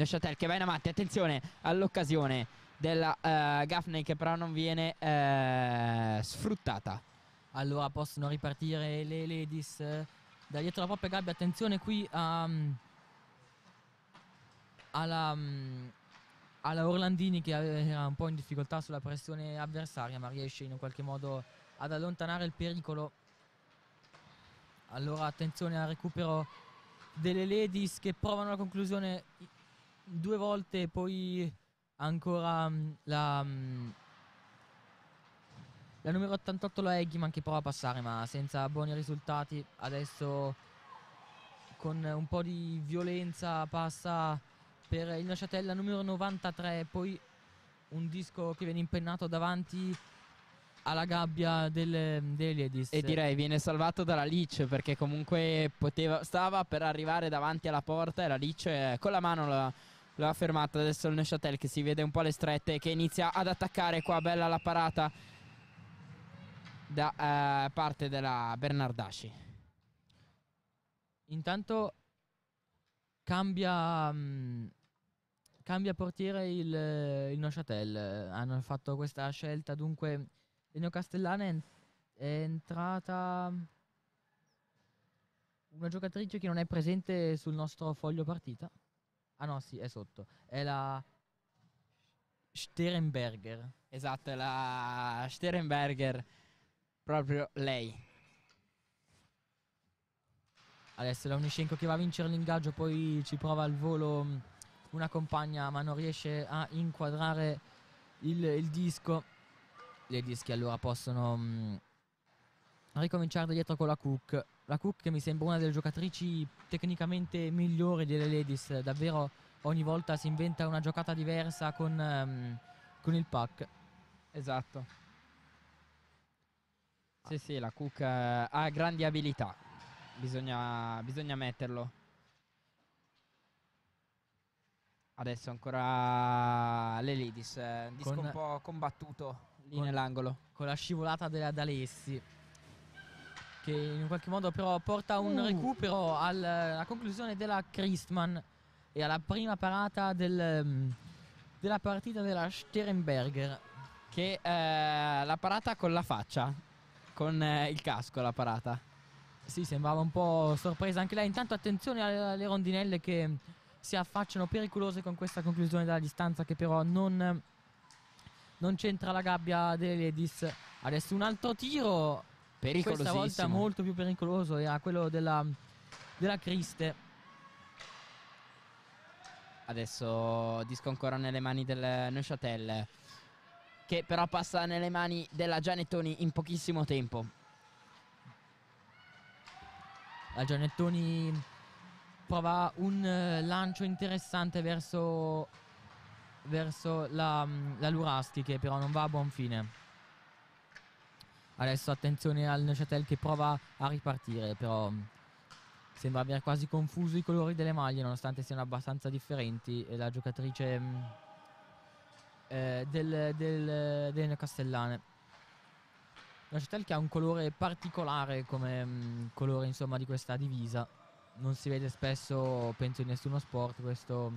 Neuchâtel che va in avanti, attenzione all'occasione della eh, Gaffney che però non viene eh, sfruttata. Allora possono ripartire le ladies eh, da dietro la propria gabbia. Attenzione qui mm, alla, mm, alla Orlandini che era un po' in difficoltà sulla pressione avversaria, ma riesce in qualche modo ad allontanare il pericolo. Allora attenzione al recupero delle ladies che provano la conclusione due volte, poi ancora mm, la, mm, la numero 88 la Eggman che prova a passare ma senza buoni risultati. Adesso con un po' di violenza passa per il Neuchâtel la numero 93, poi un disco che viene impennato davanti alla gabbia delle, delle ladies. E direi viene salvato dalla Leach perché comunque poteva, stava per arrivare davanti alla porta e la Leach eh, con la mano l'ha, l'ha fermata. Adesso il Neuchâtel che si vede un po' le strette che inizia ad attaccare qua bella la parata da eh, parte della Bernardasci. Intanto cambia, mm, cambia portiere il, il Neuchâtel. Hanno fatto questa scelta, dunque è, en- è entrata una giocatrice che non è presente sul nostro foglio partita. Ah no, sì, è sotto. È la Sterenberger. Esatto, è la Sterenberger, proprio lei. Adesso la Uniscenko che va a vincere l'ingaggio, poi ci prova al volo una compagna, ma non riesce a inquadrare il, il disco. Le dischi allora possono mh, ricominciare da dietro con la Cook. La Cook che mi sembra una delle giocatrici tecnicamente migliori delle ladies, davvero ogni volta si inventa una giocata diversa con, ehm, con il pack. Esatto. Sì, sì, la Cook eh, ha grandi abilità. Bisogna, bisogna metterlo. Adesso ancora le ladies. eh, Un disco Con- un po' combattuto lì con- nell'angolo. con la scivolata della D'Alessi che in qualche modo però porta un Uh. recupero al- alla conclusione della Christman e alla prima parata del, mm, della partita della Sterenberger Che eh, la parata con la faccia. Con eh, il casco la parata. sì sembrava un po' sorpresa anche lei intanto attenzione alle, alle rondinelle che si affacciano pericolose con questa conclusione della distanza che però non non c'entra la gabbia delle ladies adesso un altro tiro Questa volta molto più pericoloso era quello della, della Criste. Adesso disco ancora nelle mani del Neuchâtel. Che però passa nelle mani della Gianettoni in pochissimo tempo. La Gianettoni prova un eh, lancio interessante verso, verso la, mm, la Lurasti che però non va a buon fine. Adesso attenzione al Neuchâtel che prova a ripartire, però mm, sembra aver quasi confuso i colori delle maglie nonostante siano abbastanza differenti e la giocatrice mm, eh, del, del, delle Castellane. Neuchâtel che ha un colore particolare come mm, colore insomma di questa divisa. Non si vede spesso, penso in nessuno sport, questo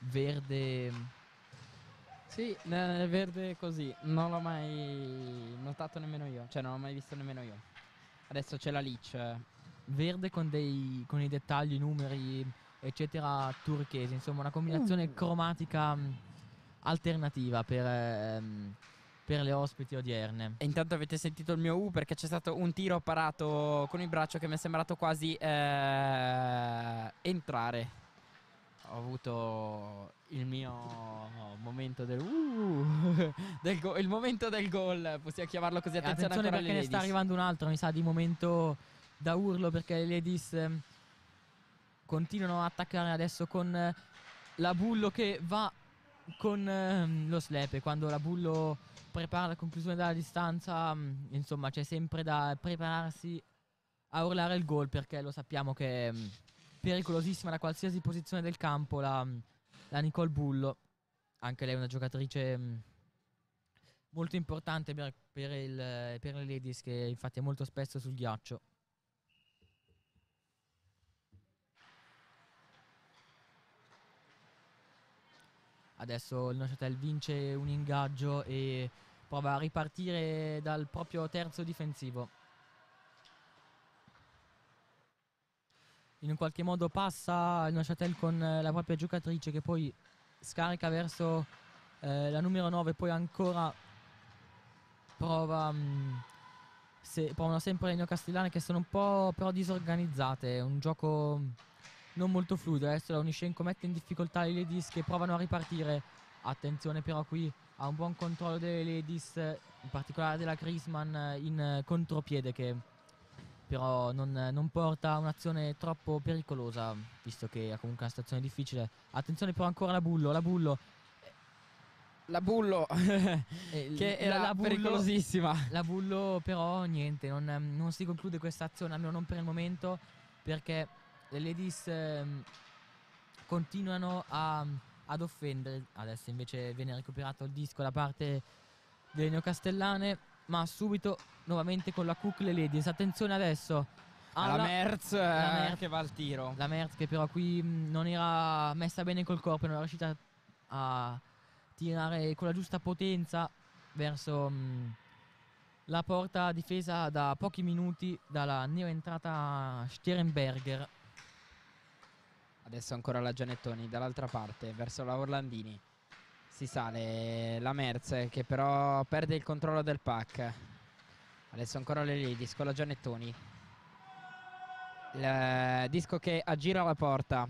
verde Sì, nel verde così. Non l'ho mai notato nemmeno io. Cioè, non l'ho mai visto nemmeno io. Adesso c'è la Leach. verde con, dei, con i dettagli, i numeri, eccetera, turchesi. Insomma, una combinazione Uh. cromatica mh, alternativa per, ehm, per le ospiti odierne. E intanto avete sentito il mio U perché c'è stato un tiro parato con il braccio che mi è sembrato quasi eh, entrare. Ho avuto il mio momento del uh, del go- il momento del gol, possiamo chiamarlo così. Attenzione, attenzione perché ne sta arrivando un altro, mi sa, di momento da urlo perché le ladies ehm, continuano a attaccare adesso con eh, la Bullo che va con ehm, lo slepe. Quando la Bullo prepara la conclusione della distanza, mm, insomma, c'è sempre da prepararsi a urlare il gol perché lo sappiamo che è mm, pericolosissima da qualsiasi posizione del campo la, mm, la Nicole Bullo. Anche lei è una giocatrice mm, molto importante per, per il- per le ladies che infatti è molto spesso sul ghiaccio. Adesso il Neuchâtel vince un ingaggio e prova a ripartire dal proprio terzo difensivo. In un qualche modo passa il Neuchâtel con eh, la propria giocatrice che poi scarica verso eh, la numero 9, poi ancora prova, mm, se- provano sempre le neocastellane che sono un po' però disorganizzate, è un gioco mm, non molto fluido. Adesso la Uniscenko mette in difficoltà le ladies che provano a ripartire. Attenzione però qui a un buon controllo delle ladies, in particolare della Grisman eh, in eh, contropiede che però non, non porta a un'azione troppo pericolosa, visto che ha comunque una situazione difficile. Attenzione però ancora la Bullo, la Bullo. La Bullo, eh, che era la Bullo- pericolosissima. La Bullo però niente, non, non si conclude questa azione, almeno non per il momento, perché le ladies ehm, continuano a- ad offendere. Adesso invece viene recuperato il disco da parte delle neocastellane, ma subito nuovamente con la Cook le ladies. Attenzione adesso. Alla alla- Merz, eh, la Merz. che va al tiro. la Merz che però qui mh, non era messa bene col corpo, non era riuscita a tirare con la giusta potenza verso mh, la porta difesa da pochi minuti dalla neoentrata Sterenberger. Adesso ancora la Gianettoni dall'altra parte, verso la Orlandini. Si sale la Merz che però perde il controllo del pack. Adesso ancora le ladies con la Gianettoni. Il disco che aggira la porta.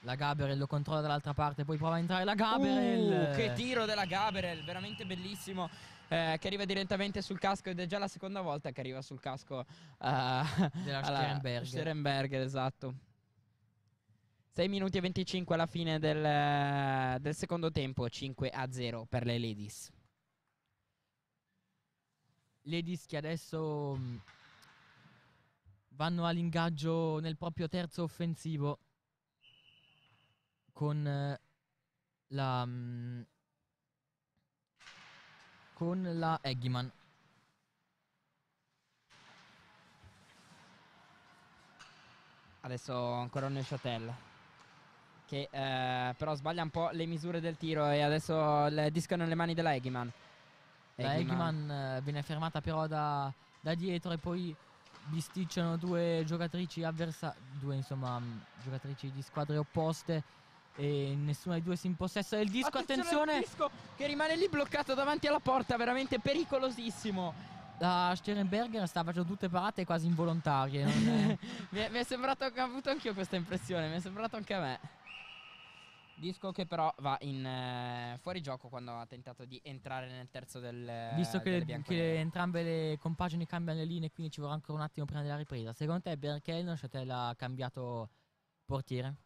La Gabriel lo controlla dall'altra parte, poi prova a entrare la Gabriel. Uh, che tiro della Gabriel, veramente bellissimo. eh, che arriva direttamente sul casco ed è già la seconda volta che arriva sul casco eh, Della Sterenberger. Sterenberger, esatto. 6 minuti e 25 alla fine del, del secondo tempo, 5 a 0 per le ladies. Ladies che adesso mh, vanno all'ingaggio nel proprio terzo offensivo con eh, la mh, con la Eggman. Adesso ancora un Neuchâtel che eh, però sbaglia un po' le misure del tiro e adesso il disco è nelle mani della Eggman. La Eggman eh, viene fermata però da, da dietro e poi bisticciano due giocatrici avversa due insomma mh, giocatrici di squadre opposte e nessuna dei due si impossessa del disco. Attenzione! al disco che rimane lì bloccato davanti alla porta, veramente pericolosissimo. La Sterenberger sta facendo tutte parate quasi involontarie. è- mi, è, mi è sembrato che ho avuto anch'io questa impressione, mi è sembrato anche a me. Disco che però va in eh, fuori gioco quando ha tentato di entrare nel terzo del Visto che, che entrambe le compagini cambiano le linee, quindi ci vorrà ancora un attimo prima della ripresa. Secondo te il Neuchâtel ha cambiato portiere?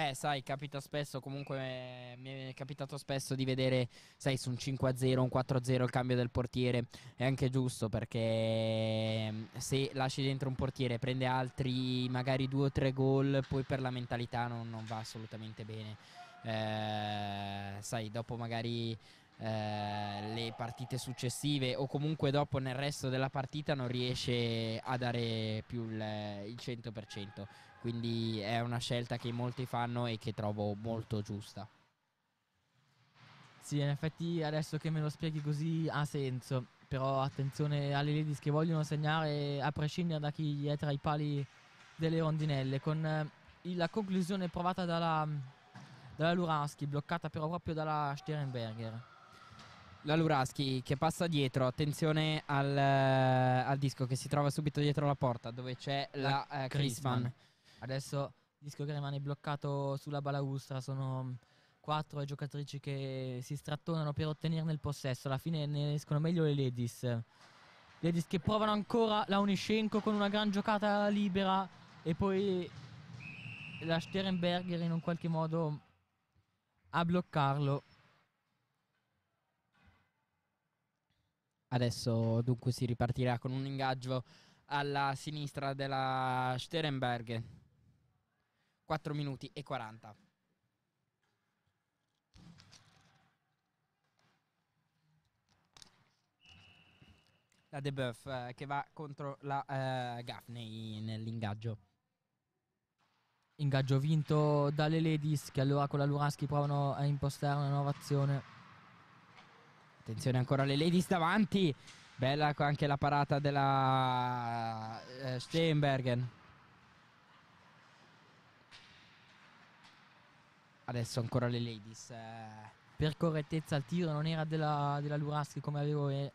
Beh, sai, capita spesso, comunque mi è capitato spesso di vedere, sai, su un 5-0, un 4-0 il cambio del portiere. È anche giusto perché mm, se lasci dentro un portiere, prende altri magari due o tre gol, poi per la mentalità non, non va assolutamente bene. Eh, sai, dopo magari eh, le partite successive o comunque dopo nel resto della partita non riesce a dare più il, il 100%. Quindi è una scelta che molti fanno e che trovo molto giusta. Sì, in effetti adesso che me lo spieghi così ha senso. Però attenzione alle ladies che vogliono segnare a prescindere da chi è tra i pali delle rondinelle. Con eh, la conclusione provata dalla, dalla Luraski, bloccata però proprio dalla Sterenberger. La Luraski che passa dietro, attenzione al, eh, al disco che si trova subito dietro la porta dove c'è la, eh, Crisman. Adesso il disco che rimane bloccato sulla balaustra sono mm, quattro giocatrici che si strattonano per ottenerne il possesso. Alla fine ne escono meglio le ladies. Ladies che provano ancora la Uniscenko con una gran giocata libera e poi la Sterenberger in un qualche modo a bloccarlo. Adesso dunque si ripartirà con un ingaggio alla sinistra della Sterenberg. 4 minuti e 40. La debuff eh, che va contro la eh, Gaffney nell'ingaggio. Ingaggio vinto dalle Ladies che allora con la Luraski provano a impostare una nuova azione. Attenzione ancora le ladies davanti. Bella anche la parata della eh, Steinbergen. Adesso ancora le ladies. eh. Per correttezza il tiro non era della, della Luraski come avevo eh,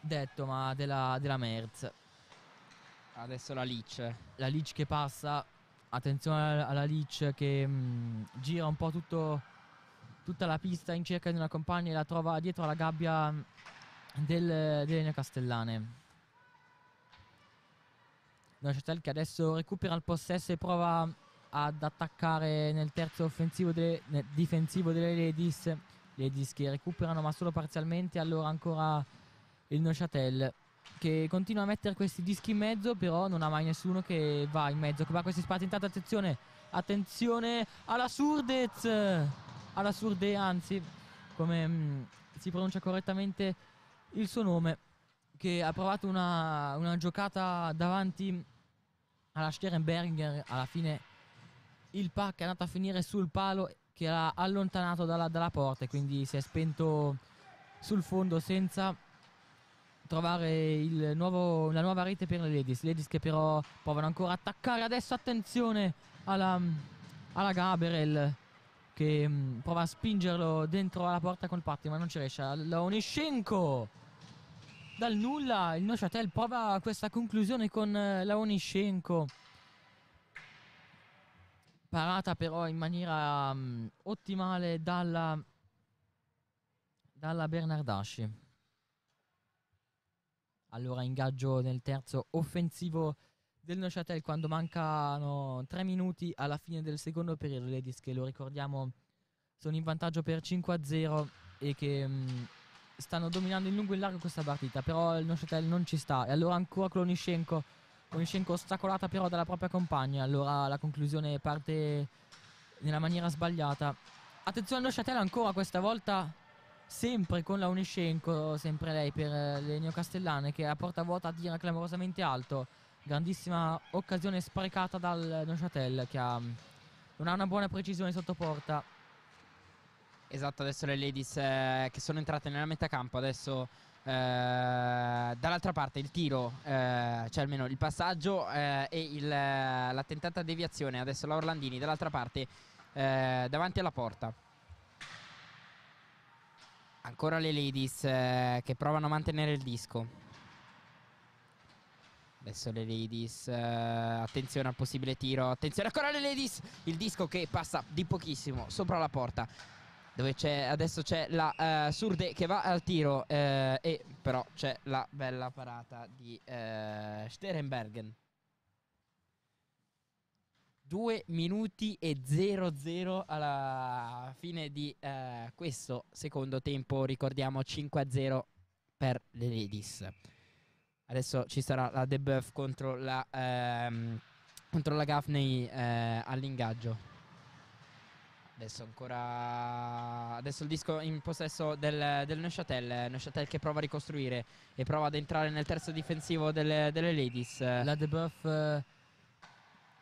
detto ma della, della Merz. Adesso la Leach. La Leach che passa, attenzione alla, alla che mm, gira un po' tutto, tutta la pista in cerca di una compagna e la trova dietro alla gabbia mm, del, delle Neocastellane. Neuchâtel che adesso recupera il possesso e prova ad attaccare nel terzo offensivo delle- difensivo delle Ladies. Ladies che recuperano ma solo parzialmente, allora ancora il Neuchâtel che continua a mettere questi dischi in mezzo, però non ha mai nessuno che va in mezzo, che va questi spazi. Intanto attenzione, attenzione alla Surdez, alla Surde, anzi, come mm, si pronuncia correttamente il suo nome, che ha provato una, una giocata davanti alla Sterenberger, alla fine il pack è andato a finire sul palo che l'ha allontanato dalla, dalla porta e quindi si è spento sul fondo senza trovare nuovo- la nuova rete per le ladies. Ladies che però provano ancora a attaccare. Adesso attenzione alla, alla Gabriel che mm, prova a spingerlo dentro alla porta col patti ma non ci riesce. La Onishenko dal nulla il Neuchâtel prova questa conclusione con eh, la Onishenko. Parata però in maniera mm, ottimale dalla, dalla Bernardasci. Allora ingaggio nel terzo offensivo del Neuchâtel quando mancano 3 minuti alla fine del secondo periodo. Le Ladies che lo ricordiamo sono in vantaggio per 5 a 0 e che mm, stanno dominando in lungo e in largo questa partita. Però il Neuchâtel non ci sta. E allora ancora Klonishenko. Klonishenko ostacolata però dalla propria compagna. Allora la conclusione parte nella maniera sbagliata. Attenzione Neuchâtel ancora questa volta sempre con la Unishenko, sempre lei per eh, le neocastellane che a porta vuota tira clamorosamente alto. Grandissima occasione sprecata dal Neuchâtel che ha, non ha una buona precisione sotto porta. Esatto, adesso le ladies eh, che sono entrate nella metà campo, adesso dall'altra parte il tiro, eh, cioè almeno il passaggio eh, e il, eh, la tentata deviazione, adesso la Orlandini dall'altra parte eh, davanti alla porta. Ancora le ladies eh, che provano a mantenere il disco. Adesso le ladies, eh, attenzione al possibile tiro, attenzione ancora le ladies, il disco che passa di pochissimo sopra la porta dove c'è adesso c'è la eh, Surde che va al tiro eh, e però c'è la bella parata di eh, Sterenbergen 2 minuti e 00 alla fine di eh, questo secondo tempo. Ricordiamo 5 a 0 per le ladies. Adesso ci sarà la debuff contro la ehm, contro la Gaffney all'ingaggio Adesso ancora. Adesso il disco in possesso del, del Neuchâtel. Neuchâtel che prova a ricostruire e prova ad entrare nel terzo difensivo delle, delle Ladies. La debuff eh,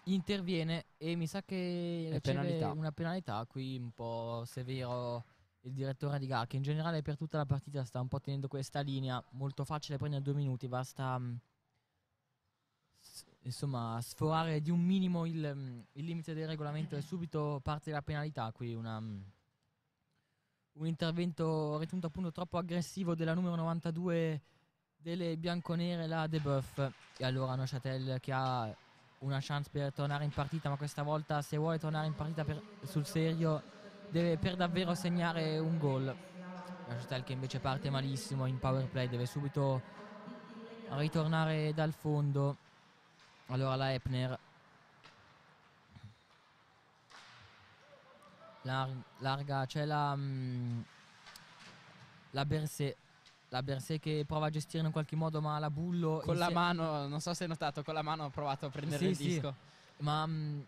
interviene e mi sa che penalità. una penalità qui un po' severo il direttore di gara che in generale per tutta la partita sta un po' tenendo questa linea molto facile prendere due minuti basta mm, s- insomma sforare di un minimo il, mm, il limite del regolamento e subito parte la penalità. Qui una mm, un intervento ritenuto appunto troppo aggressivo della numero 92 delle bianconere la debuff e allora Neuchâtel che ha una chance per tornare in partita ma questa volta se vuole tornare in partita per- sul serio deve per davvero segnare un gol. Neuchâtel che invece parte malissimo in power play deve subito ritornare dal fondo allora la Epner lar- larga, c'è la, mm, la Berse, la Berse che prova a gestire in qualche modo, ma la Bullo Con la mano, non so se hai notato, con la mano ho provato a prendere Sì, il sì. disco. Ma mm,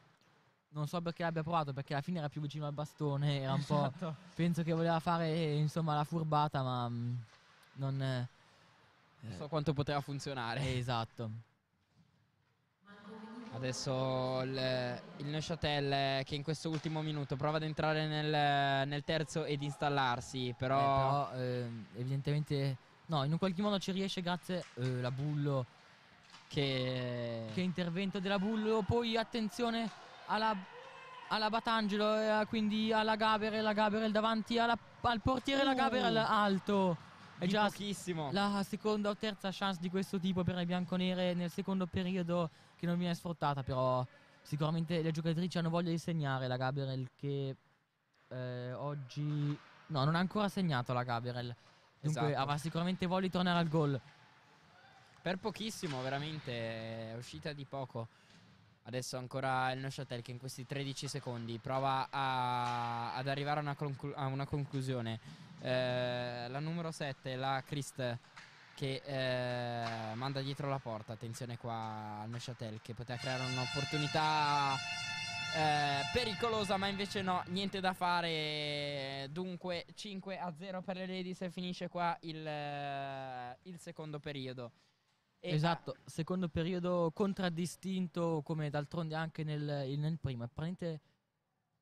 non so perché l'abbia provato, perché alla fine era più vicino al bastone, era un po'... Esatto. Penso che voleva fare insomma la furbata, ma mm, non... eh, Non so quanto poteva funzionare. esatto. Adesso il, il Neuchâtel eh, che in questo ultimo minuto prova ad entrare nel, nel terzo ed installarsi, Eh, però, però ehm, evidentemente... No, in un qualche modo ci riesce grazie eh, la Bullo, che, che intervento della Bullo, poi attenzione alla, alla Batangelo, eh, quindi alla Gabriel, la Gabriel davanti alla- al portiere, la Uh. Gabriel alto. È già pochissimo. la seconda o terza chance di questo tipo per le bianconere nel secondo periodo che non viene sfruttata, però sicuramente le giocatrici hanno voglia di segnare la Gabriel che eh, oggi no, non ha ancora segnato la Gabriel. Dunque Esatto. avrà sicuramente voglia di tornare al gol. Per pochissimo, veramente, è uscita di poco. Adesso ancora il Neuchâtel che in questi 13 secondi prova a- ad arrivare a una, a una conclusione. Eh, la numero 7, la Christ, che eh, manda dietro la porta. Attenzione qua al Neuchâtel che poteva creare un'opportunità eh, pericolosa, ma invece no, niente da fare. Dunque 5 a 0 per le Ladies e finisce qua il, eh, il secondo periodo. E- esatto, secondo periodo contraddistinto come d'altronde anche nel, nel primo. Apparentemente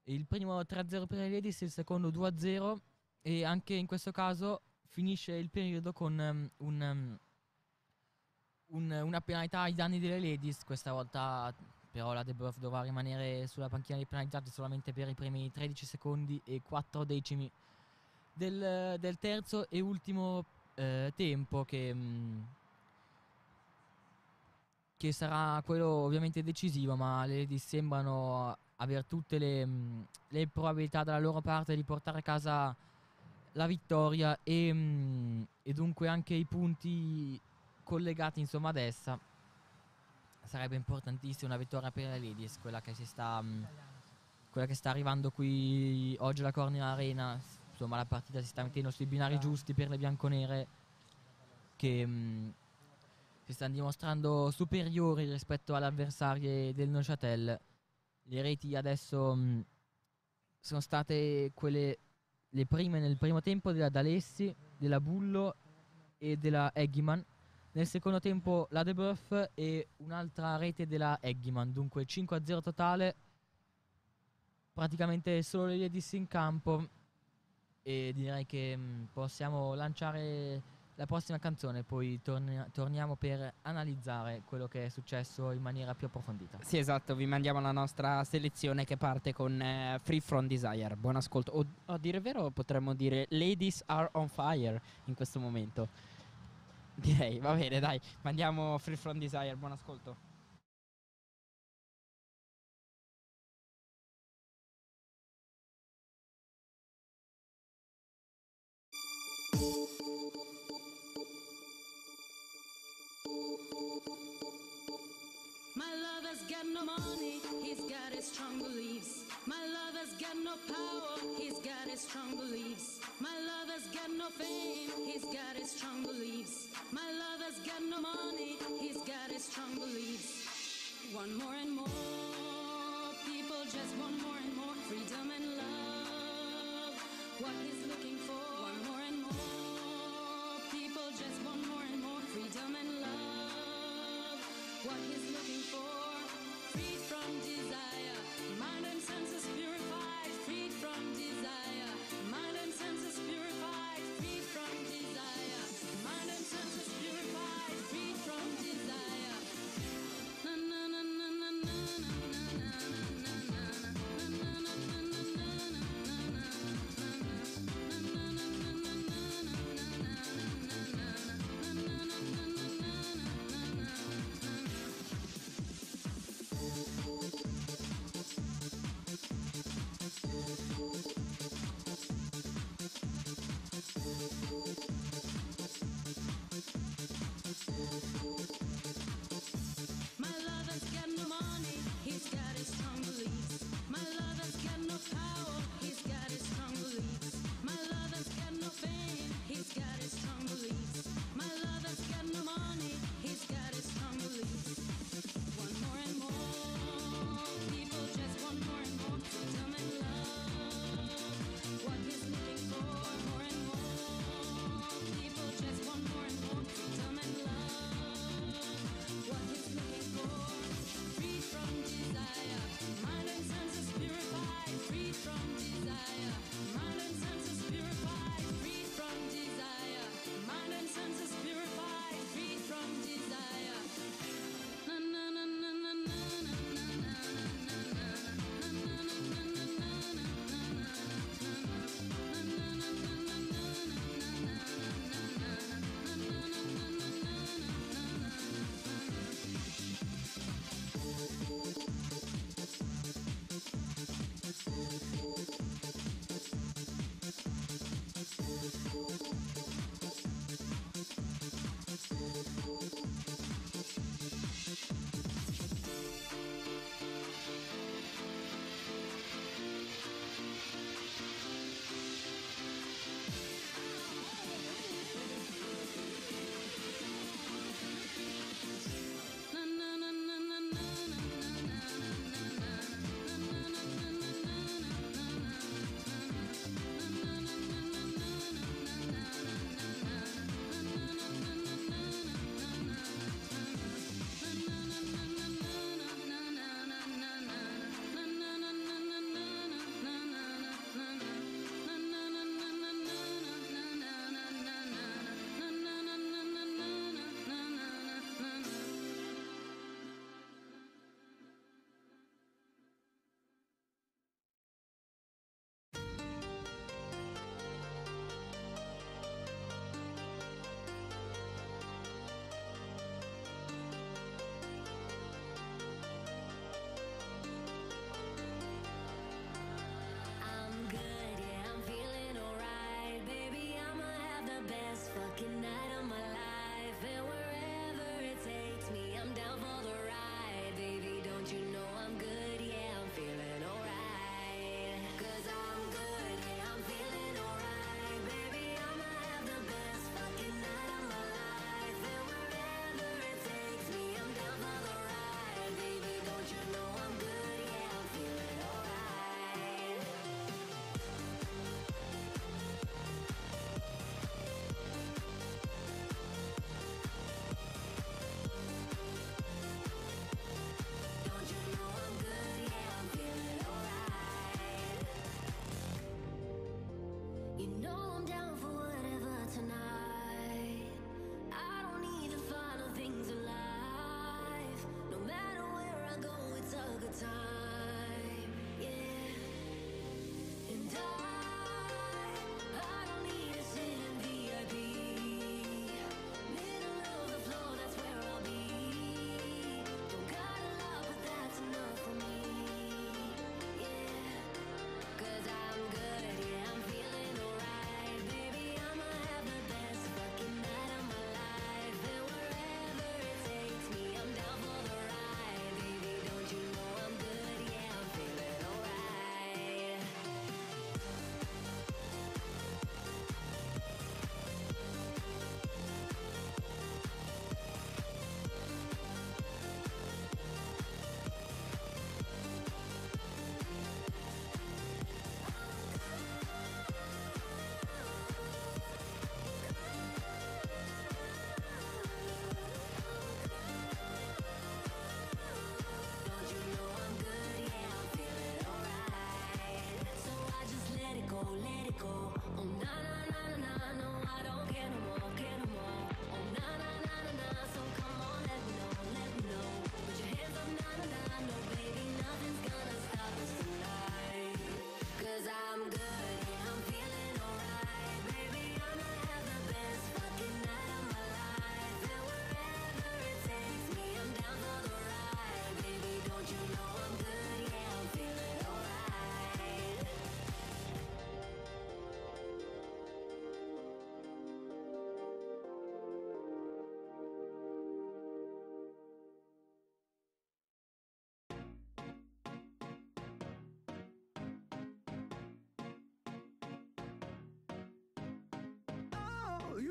il primo 3-0 per i Ladies, il secondo 2-0 e anche in questo caso finisce il periodo con ehm, un, ehm, un- una penalità ai danni delle Ladies. Questa volta però la Debreuf dovrà rimanere sulla panchina dei penalizzati solamente per i primi 13 secondi e 4 decimi del, del terzo e ultimo eh, tempo che... mm, che sarà quello ovviamente decisivo, ma le Ladies sembrano avere tutte le, mh, le probabilità dalla loro parte di portare a casa la vittoria e, mh, e dunque anche i punti collegati insomma ad essa. Sarebbe importantissima una vittoria per le Ladies, quella che si sta mh, quella che sta arrivando qui oggi alla Corner Arena. Insomma, la partita si sta mettendo sui binari giusti per le bianconere che si stanno dimostrando superiori rispetto alle avversarie del Neuchâtel. Le reti adesso mh, sono state quelle le prime nel primo tempo della D'Alessi, della Bullo e della Eggiman. Nel secondo tempo la De Boeuf e un'altra rete della Eggiman, dunque 5-0 totale. Praticamente solo le Ladies in campo e direi che mh, possiamo lanciare la prossima canzone, poi torni- torniamo per analizzare quello che è successo in maniera più approfondita. Sì, esatto, vi mandiamo la nostra selezione che parte con eh, Free From Desire. Buon ascolto. O a dire vero potremmo dire Ladies are on fire in questo momento. Direi, va bene, dai, mandiamo Free From Desire, buon ascolto. My lover's got no money, he's got his strong beliefs. My lover's got no power, he's got his strong beliefs. My lover's got no fame, he's got his strong beliefs. My lover's got no money, he's got his strong beliefs. One more and more, people just want more and more freedom and love. What he's looking for, one more and more, people just want more and more freedom and love. What he's looking for, freed from desire, mind and senses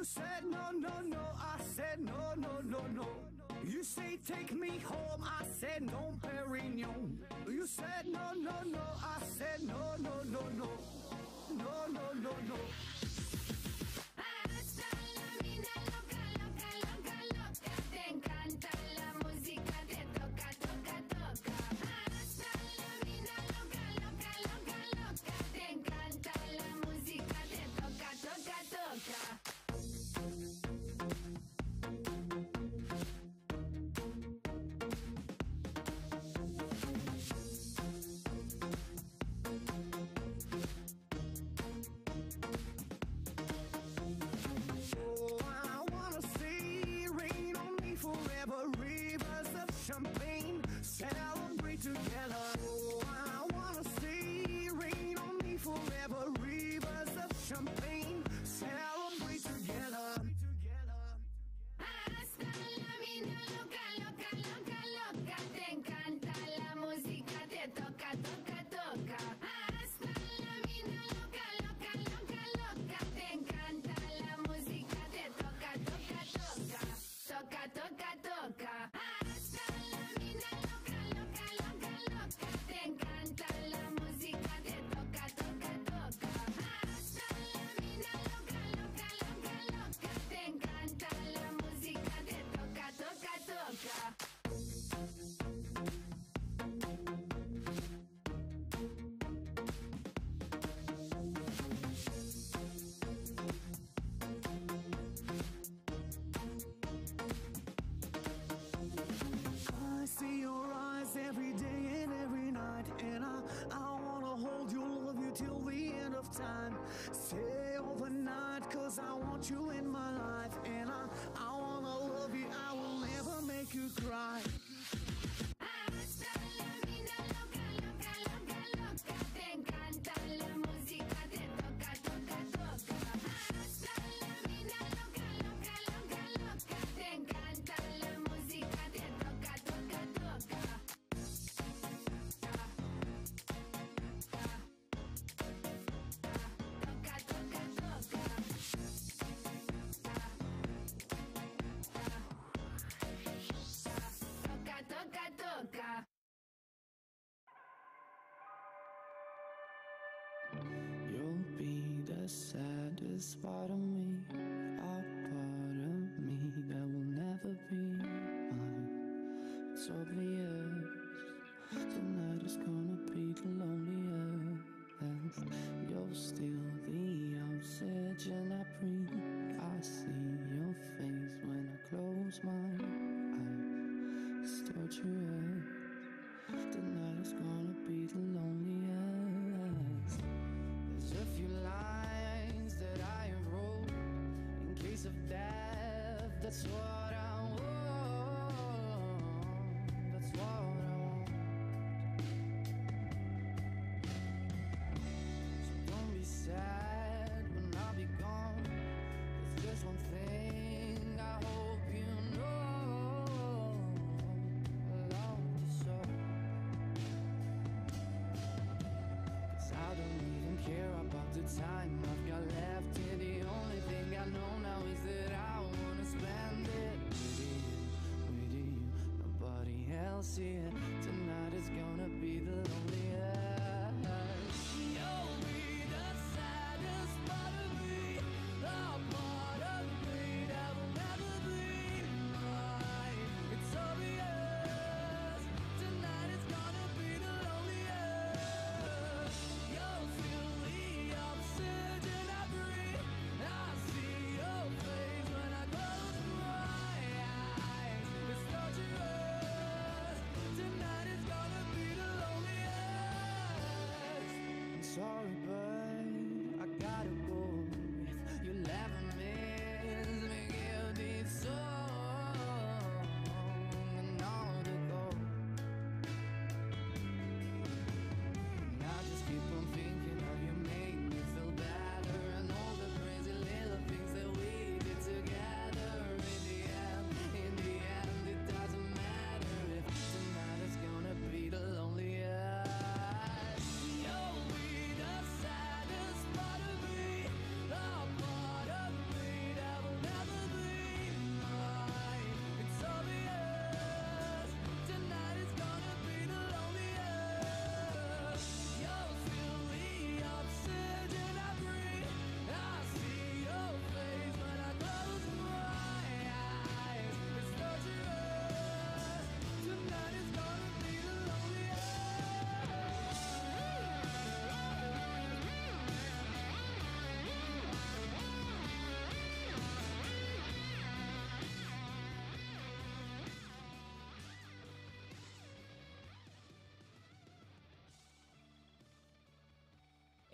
said no, no, no, I said no, no, no, no. You say take me home, I said no, Perignon. You said no, no, no, I said no, no, no, no. No, no, no, no. the saddest part of me. of death. That's what I want. That's what I want. So don't be sad when I'll be gone. There's just one thing I hope you know. I love you so. Cause I don't even care about the time see it.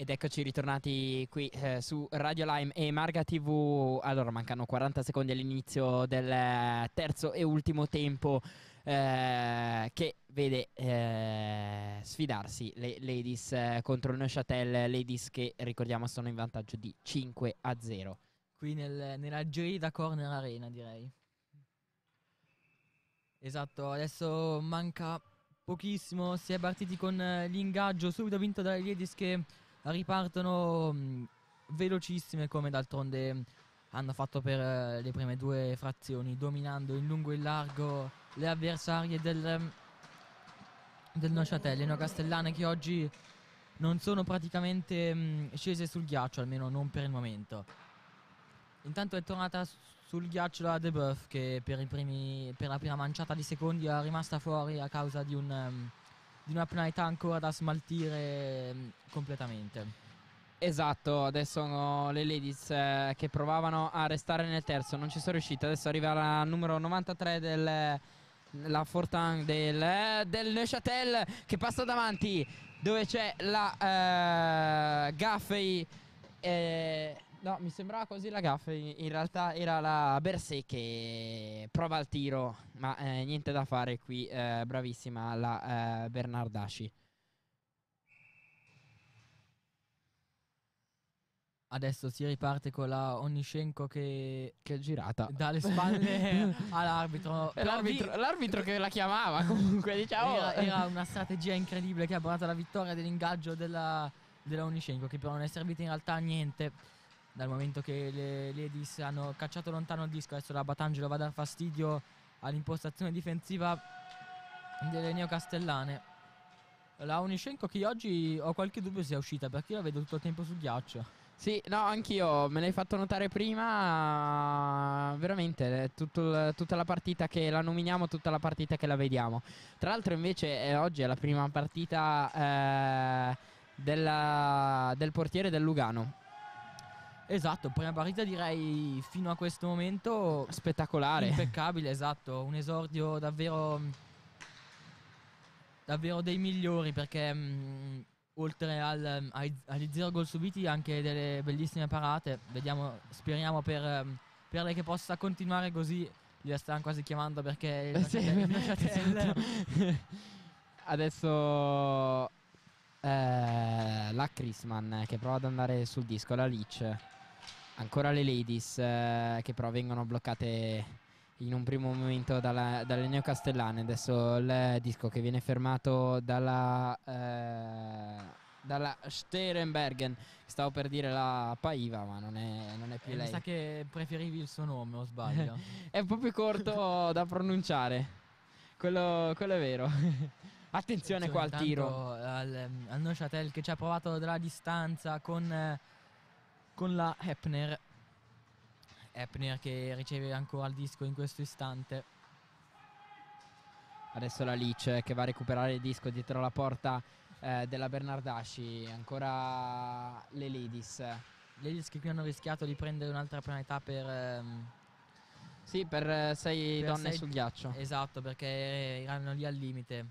Ed eccoci ritornati qui eh, su Radio Lime e Marga TV. Allora, mancano 40 secondi all'inizio del eh, terzo e ultimo tempo eh, che vede eh, sfidarsi le Ladies eh, contro il Neuchâtel. Ladies che ricordiamo sono in vantaggio di 5 a 0. Qui nel- nella Gelida Corner Arena direi. Esatto, adesso manca pochissimo, si è partiti con eh, l'ingaggio subito vinto dalle Ladies che ripartono mh, velocissime come d'altronde hanno fatto per eh, le prime due frazioni, dominando in lungo e in largo le avversarie del, mh, del Neuchâtel, le Castellane che oggi non sono praticamente mh, scese sul ghiaccio, almeno non per il momento. Intanto è tornata sul ghiaccio la Debuff che per, primi, per la prima manciata di secondi è rimasta fuori a causa di, un, ehm, di una penalità ancora da smaltire ehm, completamente. Esatto, adesso sono le ladies eh, che provavano a restare nel terzo, non ci sono riuscite. Adesso arriva la numero 93 del la Fortan del, eh, del Neuchâtel che passa davanti dove c'è la eh, Gaffey. eh, no, mi sembrava così la Gaffey. In realtà era la Bersè che prova il tiro, ma eh, niente da fare qui. eh, bravissima la eh, Bernardasci. Adesso si riparte con la Onishenko che Che girata. dà le spalle all'arbitro. L'arbitro, vi- l'arbitro che la chiamava comunque diciamo era, era una strategia incredibile che ha portato alla vittoria dell'ingaggio della, della Onishenko che però non è servita in realtà a niente dal momento che le Ladies hanno cacciato lontano il disco adesso la Batangelo va a dar fastidio all'impostazione difensiva delle neocastellane la Onishenko che oggi ho qualche dubbio sia uscita perché io la vedo tutto il tempo sul ghiaccio Sì, no, anch'io me l'hai fatto notare prima. Veramente, tutto tutta la partita che la nominiamo, tutta la partita che la vediamo. Tra l'altro, invece, eh, oggi è la prima partita eh, della- del portiere del Lugano. Esatto prima partita direi fino a questo momento Spettacolare. Impeccabile, esatto, un esordio davvero davvero dei migliori perché mh, oltre al- ai- agli zero gol subiti anche delle bellissime parate. Vediamo, speriamo per, ehm, per lei che possa continuare così. La stanno quasi chiamando perché il Sì, il esatto. Adesso eh, la Chrisman che prova ad andare sul disco, la Leach. Ancora le Ladies eh, che però vengono bloccate in un primo momento dalla- dalle neocastellane. Adesso il disco che viene fermato dalla, eh, dalla Sterenbergen. Stavo per dire la Paiva, ma non è, non è più Eh, mi lei. sa che preferivi il suo nome, o sbaglio? È un po' più corto da pronunciare. Quello, quello è vero. Attenzione qua al tiro. Al, al Neuchâtel che ci ha provato dalla distanza con, eh, con la Hepner. Hepner che riceve ancora il disco in questo istante. Adesso la Leach che va a recuperare il disco dietro la porta eh, della Bernardasci. Ancora le Ladies. Ladies che qui hanno rischiato di prendere un'altra penalità per... ehm, Sì, per eh, sei Per donne sei- sul ghiaccio. esatto, perché erano lì al limite.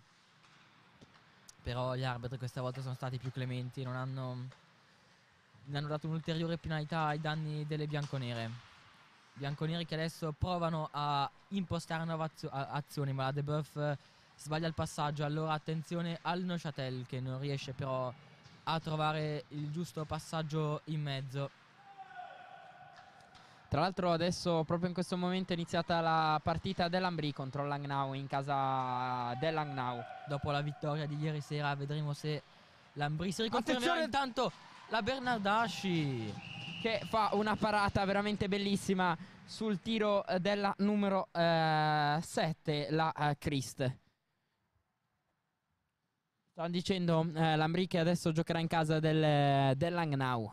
Però gli arbitri questa volta sono stati più clementi, non hanno, ne hanno dato un'ulteriore penalità ai danni delle bianconere. Bianconeri che adesso provano a impostare nuove azio- a- azioni, ma la debuff eh, sbaglia il passaggio. Allora attenzione al Neuchâtel che non riesce però a trovare il giusto passaggio in mezzo. Tra l'altro adesso proprio in questo momento è iniziata la partita dell'Ambri contro Langnau in casa dell'Langnau. Dopo la vittoria di ieri sera vedremo se l'Ambri si riconfermerà Attenzione! intanto la Bernardasci. che fa una parata veramente bellissima sul tiro eh, della numero 7, la eh, Christ. Stavano dicendo eh, Lambri che adesso giocherà in casa del, dell'Angnau.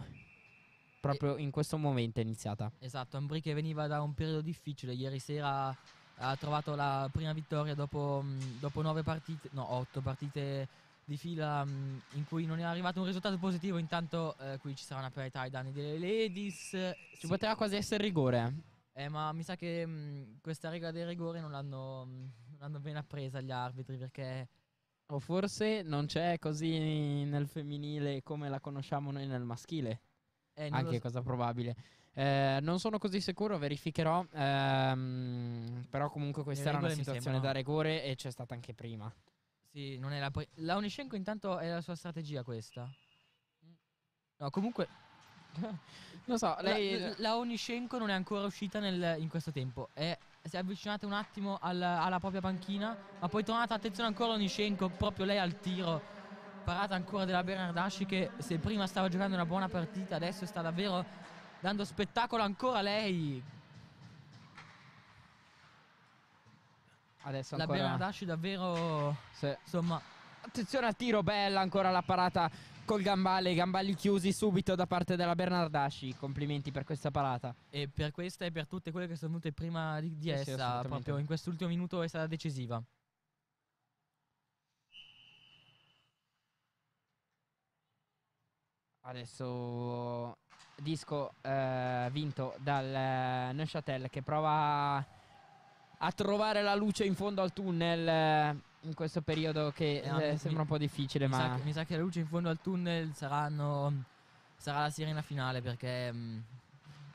Proprio in questo momento è iniziata. Esatto, Ambri che veniva da un periodo difficile, ieri sera ha trovato la prima vittoria dopo, mh, dopo nove partite, no, otto partite di fila mh, in cui non è arrivato un risultato positivo. Intanto eh, qui ci sarà una penalità ai danni delle Ladies. Ci Sì, poteva quasi essere rigore. eh, ma mi sa che mh, questa regola dei rigori non l'hanno, mh, non l'hanno ben appresa gli arbitri perché O forse non c'è così nel femminile come la conosciamo noi nel maschile. Eh, Anche so. cosa probabile. Eh, non sono così sicuro, verificherò. ehm, però comunque questa era una situazione da rigore e c'è stata anche prima. Sì, non è la pri- La Uniscenko intanto è la sua strategia questa. No, comunque Non so, lei... la, la Onishenko non è ancora uscita nel- in questo tempo. È, si è avvicinata un attimo al- alla propria panchina, ma poi è tornata. Attenzione ancora Onishenko, proprio lei al tiro. Parata ancora della Bernardaschi che se prima stava giocando una buona partita, adesso sta davvero dando spettacolo ancora lei. Adesso La ancora... Bernardaschi davvero, Sì. insomma, Attenzione al tiro, bella ancora la parata col gambale, gambali chiusi subito da parte della Bernardaschi. Complimenti per questa parata. e per questa e per tutte quelle che sono venute prima di, di Sì, sì, essa, assolutamente. proprio in quest'ultimo minuto è stata decisiva. Adesso disco eh, vinto dal eh, Neuchâtel che prova a trovare la luce in fondo al tunnel eh, in questo periodo che Eh, no, eh, mi- sembra un po' difficile Mi sa, ma che, mi sa che la luce in fondo al tunnel saranno, sarà la sirena finale perché mm,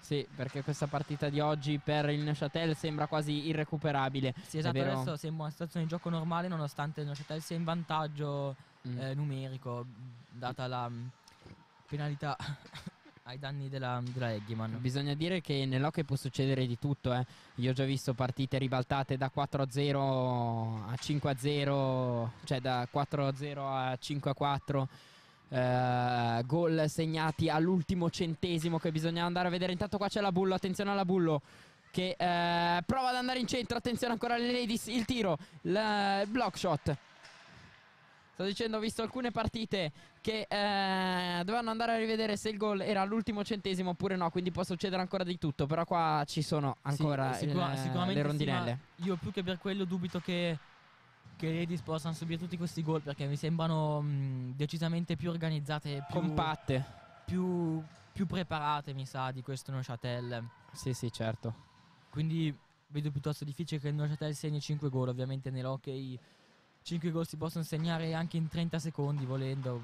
sì perché questa partita di oggi per il Neuchâtel sembra quasi irrecuperabile sì, esatto, adesso sembra una situazione di gioco normale nonostante il Neuchâtel sia in vantaggio Mm. eh, numerico data la mm, penalità ai danni della, della Eggman. Bisogna dire che nell'hockey può succedere di tutto. Eh. Io ho già visto partite ribaltate da 4 a 0 a 5 a 0, cioè da 4 a 0 a 5 a 4. eh, gol segnati all'ultimo centesimo che bisogna andare a vedere. Intanto qua c'è la Bullo, attenzione alla Bullo. Che eh, prova ad andare in centro, attenzione ancora alle ladies, il tiro, il block shot. Sto dicendo, ho visto alcune partite che eh, dovevano andare a rivedere se il gol era all'ultimo centesimo oppure no, quindi può succedere ancora di tutto, però qua ci sono ancora Sì, sicura- il- le sì, rondinelle. ma io più che per quello dubito che, che le Ladies possano subire tutti questi gol perché mi sembrano mm, decisamente più organizzate, più, Compatte. più, più preparate, mi sa, di questo Neuchâtel. Sì, sì, certo. Quindi vedo piuttosto difficile che il Neuchâtel segni 5 gol. Ovviamente nell'hockey 5 gol si possono segnare anche in 30 secondi volendo.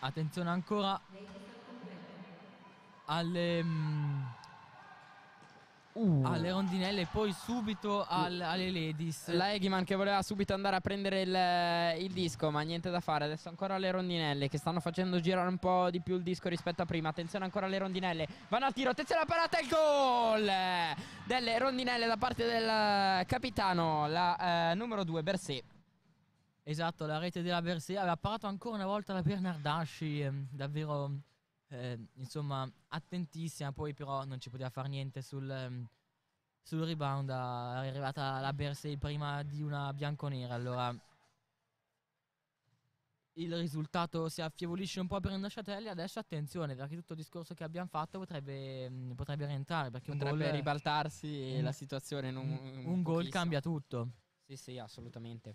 Attenzione ancora alle, mm, alle rondinelle e poi subito al- alle ladies. La Eggman che voleva subito andare a prendere il, il disco, ma niente da fare. Adesso ancora le rondinelle che stanno facendo girare un po' di più il disco rispetto a prima. Attenzione ancora alle rondinelle. Vanno al tiro, attenzione alla parata e il gol delle rondinelle da parte del capitano, la eh, numero 2, Berset. Esatto, la rete della Berset aveva parato ancora una volta la Bernardaschi, ehm, davvero eh, insomma attentissima, poi però non ci poteva fare niente sul, ehm, sul rebound, è arrivata la Berset prima di una bianconera, allora il risultato si affievolisce un po' per e adesso attenzione perché tutto il discorso che abbiamo fatto potrebbe, mm, potrebbe rientrare perché un Potrebbe gol, ribaltarsi un- la situazione in un, un, gol cambia tutto. Sì, sì, assolutamente.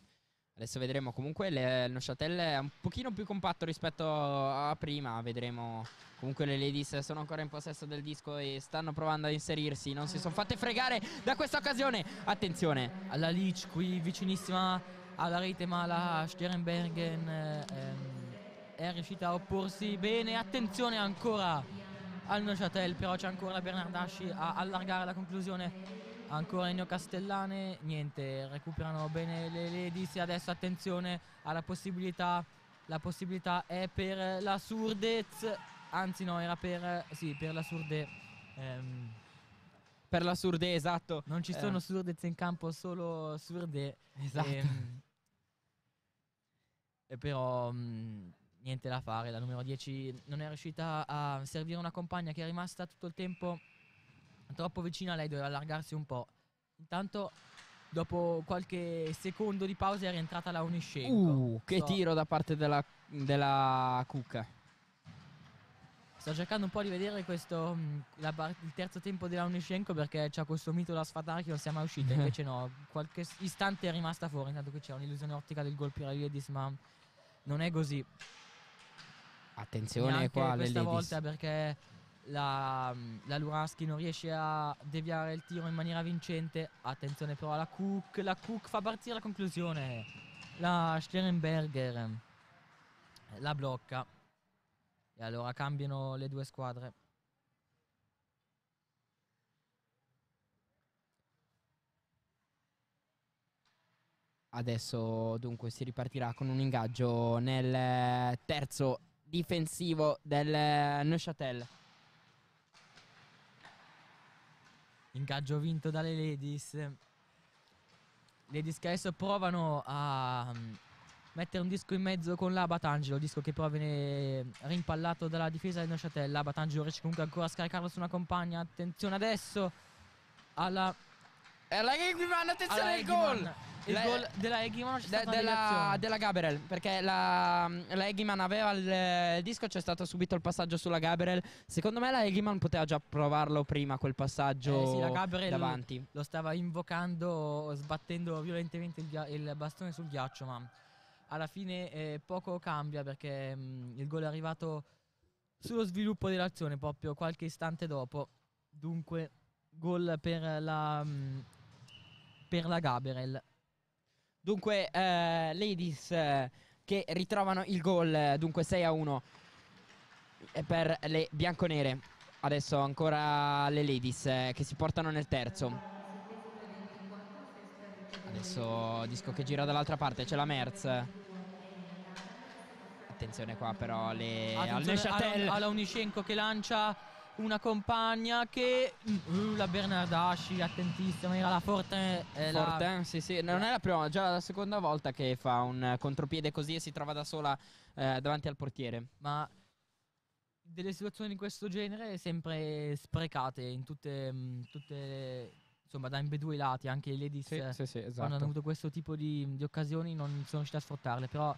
Adesso vedremo. Comunque le- il Neuchâtel è un pochino più compatto rispetto a prima. Vedremo. Comunque le ladies sono ancora in possesso del disco e stanno provando a inserirsi. Non si sono fatte fregare da questa occasione. Attenzione. alla Leach qui vicinissima alla rete ma la Sternbergen eh, ehm, è riuscita a opporsi bene attenzione ancora al Neuchâtel però c'è ancora Bernardaschi a allargare la conclusione ancora Ennio Castellane niente recuperano bene le ladies e adesso attenzione alla possibilità la possibilità è per la Surdez anzi no era per sì per la Surde ehm, Per la surde, esatto. non ci Eh. sono Surdez in campo solo Surde Esatto. Ehm, e però mh, niente da fare, la numero 10 non è riuscita a servire una compagna che è rimasta tutto il tempo troppo vicina lei, doveva allargarsi un po'. Intanto dopo qualche secondo di pausa è rientrata la Uniscenko. Uh, che Sto- tiro da parte della, della Cucca. Sto cercando un po' di vedere questo, mh, la il terzo tempo della Uniscenko perché c'ha questo mito da sfatare che non sia mai uscita. Invece no, qualche istante è rimasta fuori. Intanto qui c'è un'illusione ottica del gol Ladies, ma non è così. Attenzione Neanche qua questa volta perché la, la Luranski non riesce a deviare il tiro in maniera vincente. Attenzione però alla Cook. La Cook fa partire la conclusione. La Sternberger eh, la blocca. E allora cambiano le due squadre. Adesso dunque si ripartirà con un ingaggio nel terzo difensivo del Neuchâtel. Ingaggio vinto dalle Ladies. Ladies che adesso provano a mm, mettere un disco in mezzo con la Batangelo, disco che però viene rimpallato dalla difesa del Neuchâtel. La Batangelo riesce comunque ancora a scaricarlo su una compagna. Attenzione adesso alla E la Eggiman, attenzione alla al gol! Il La- gol della Eggiman c'è De- stata della, della Gabriel perché la, la Eggman aveva il, il disco c'è stato subito il passaggio sulla Gabriel secondo me la Eggman poteva già provarlo prima quel passaggio Eh sì, la Gabriel davanti lo stava invocando, sbattendo violentemente il, il bastone sul ghiaccio, ma alla fine eh, poco cambia perché mm, il gol è arrivato sullo sviluppo dell'azione, proprio qualche istante dopo. Dunque, gol per la, mm, per la Gabriel. Dunque eh, Ladies eh, che ritrovano il gol eh, dunque 6 a 1 eh, per le bianconere. Adesso ancora le Ladies eh, che si portano nel terzo. Adesso disco che gira dall'altra parte c'è la Merz. Attenzione qua però le, al Attenzione Neuchâtel. alla, alla Uniscenko che lancia una compagna che... Uh, la Bernardasci, attentissima, era la Forte... eh, la- sì, sì, non è la prima, già la seconda volta che fa un eh, contropiede così e si trova da sola eh, davanti al portiere. ma delle situazioni di questo genere sempre sprecate in tutte, mm, tutte insomma da ambedue i lati, anche i ladies eh, sì, sì, quando hanno avuto questo tipo di, di occasioni non sono riusciti a sfruttarle, però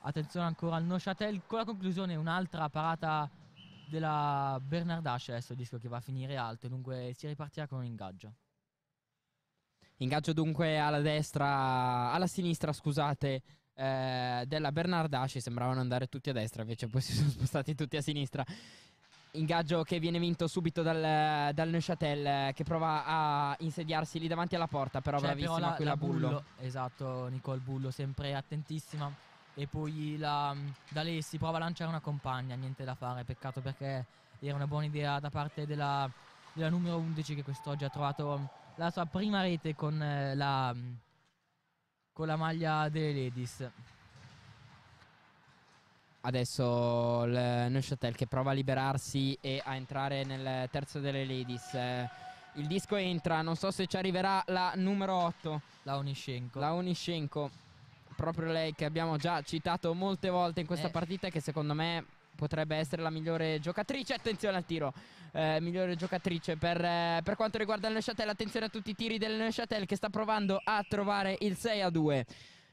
attenzione ancora al Neuchâtel con la conclusione un'altra parata della Bernardasci adesso il disco che va a finire alto, dunque si ripartirà con un ingaggio. Ingaggio dunque alla destra, alla sinistra, scusate, eh, della Bernardasci. Sembravano andare tutti a destra, invece poi si sono spostati tutti a sinistra. Ingaggio che viene vinto subito dal, dal Neuchâtel che prova a insediarsi lì davanti alla porta, però C'è bravissima però la, qui la la Bullo. Esatto, Nicole Bullo, sempre attentissima. E poi la D'Alessi prova a lanciare una compagna, niente da fare, peccato perché era una buona idea da parte della, della numero 11 che quest'oggi ha trovato la sua prima rete con, eh, la, con la maglia delle Ladies. Adesso il Neuchâtel che prova a liberarsi e a entrare nel terzo delle ladies. Il disco entra, non so se ci arriverà la numero 8, La Oniscenko. la Onishenko. Proprio lei che abbiamo già citato molte volte in questa Eh. partita e che secondo me potrebbe essere la migliore giocatrice. Attenzione al tiro. Eh, migliore giocatrice per, eh, per quanto riguarda il Neuchâtel. Attenzione a tutti i tiri del Neuchâtel che sta provando a trovare il 6 a 2.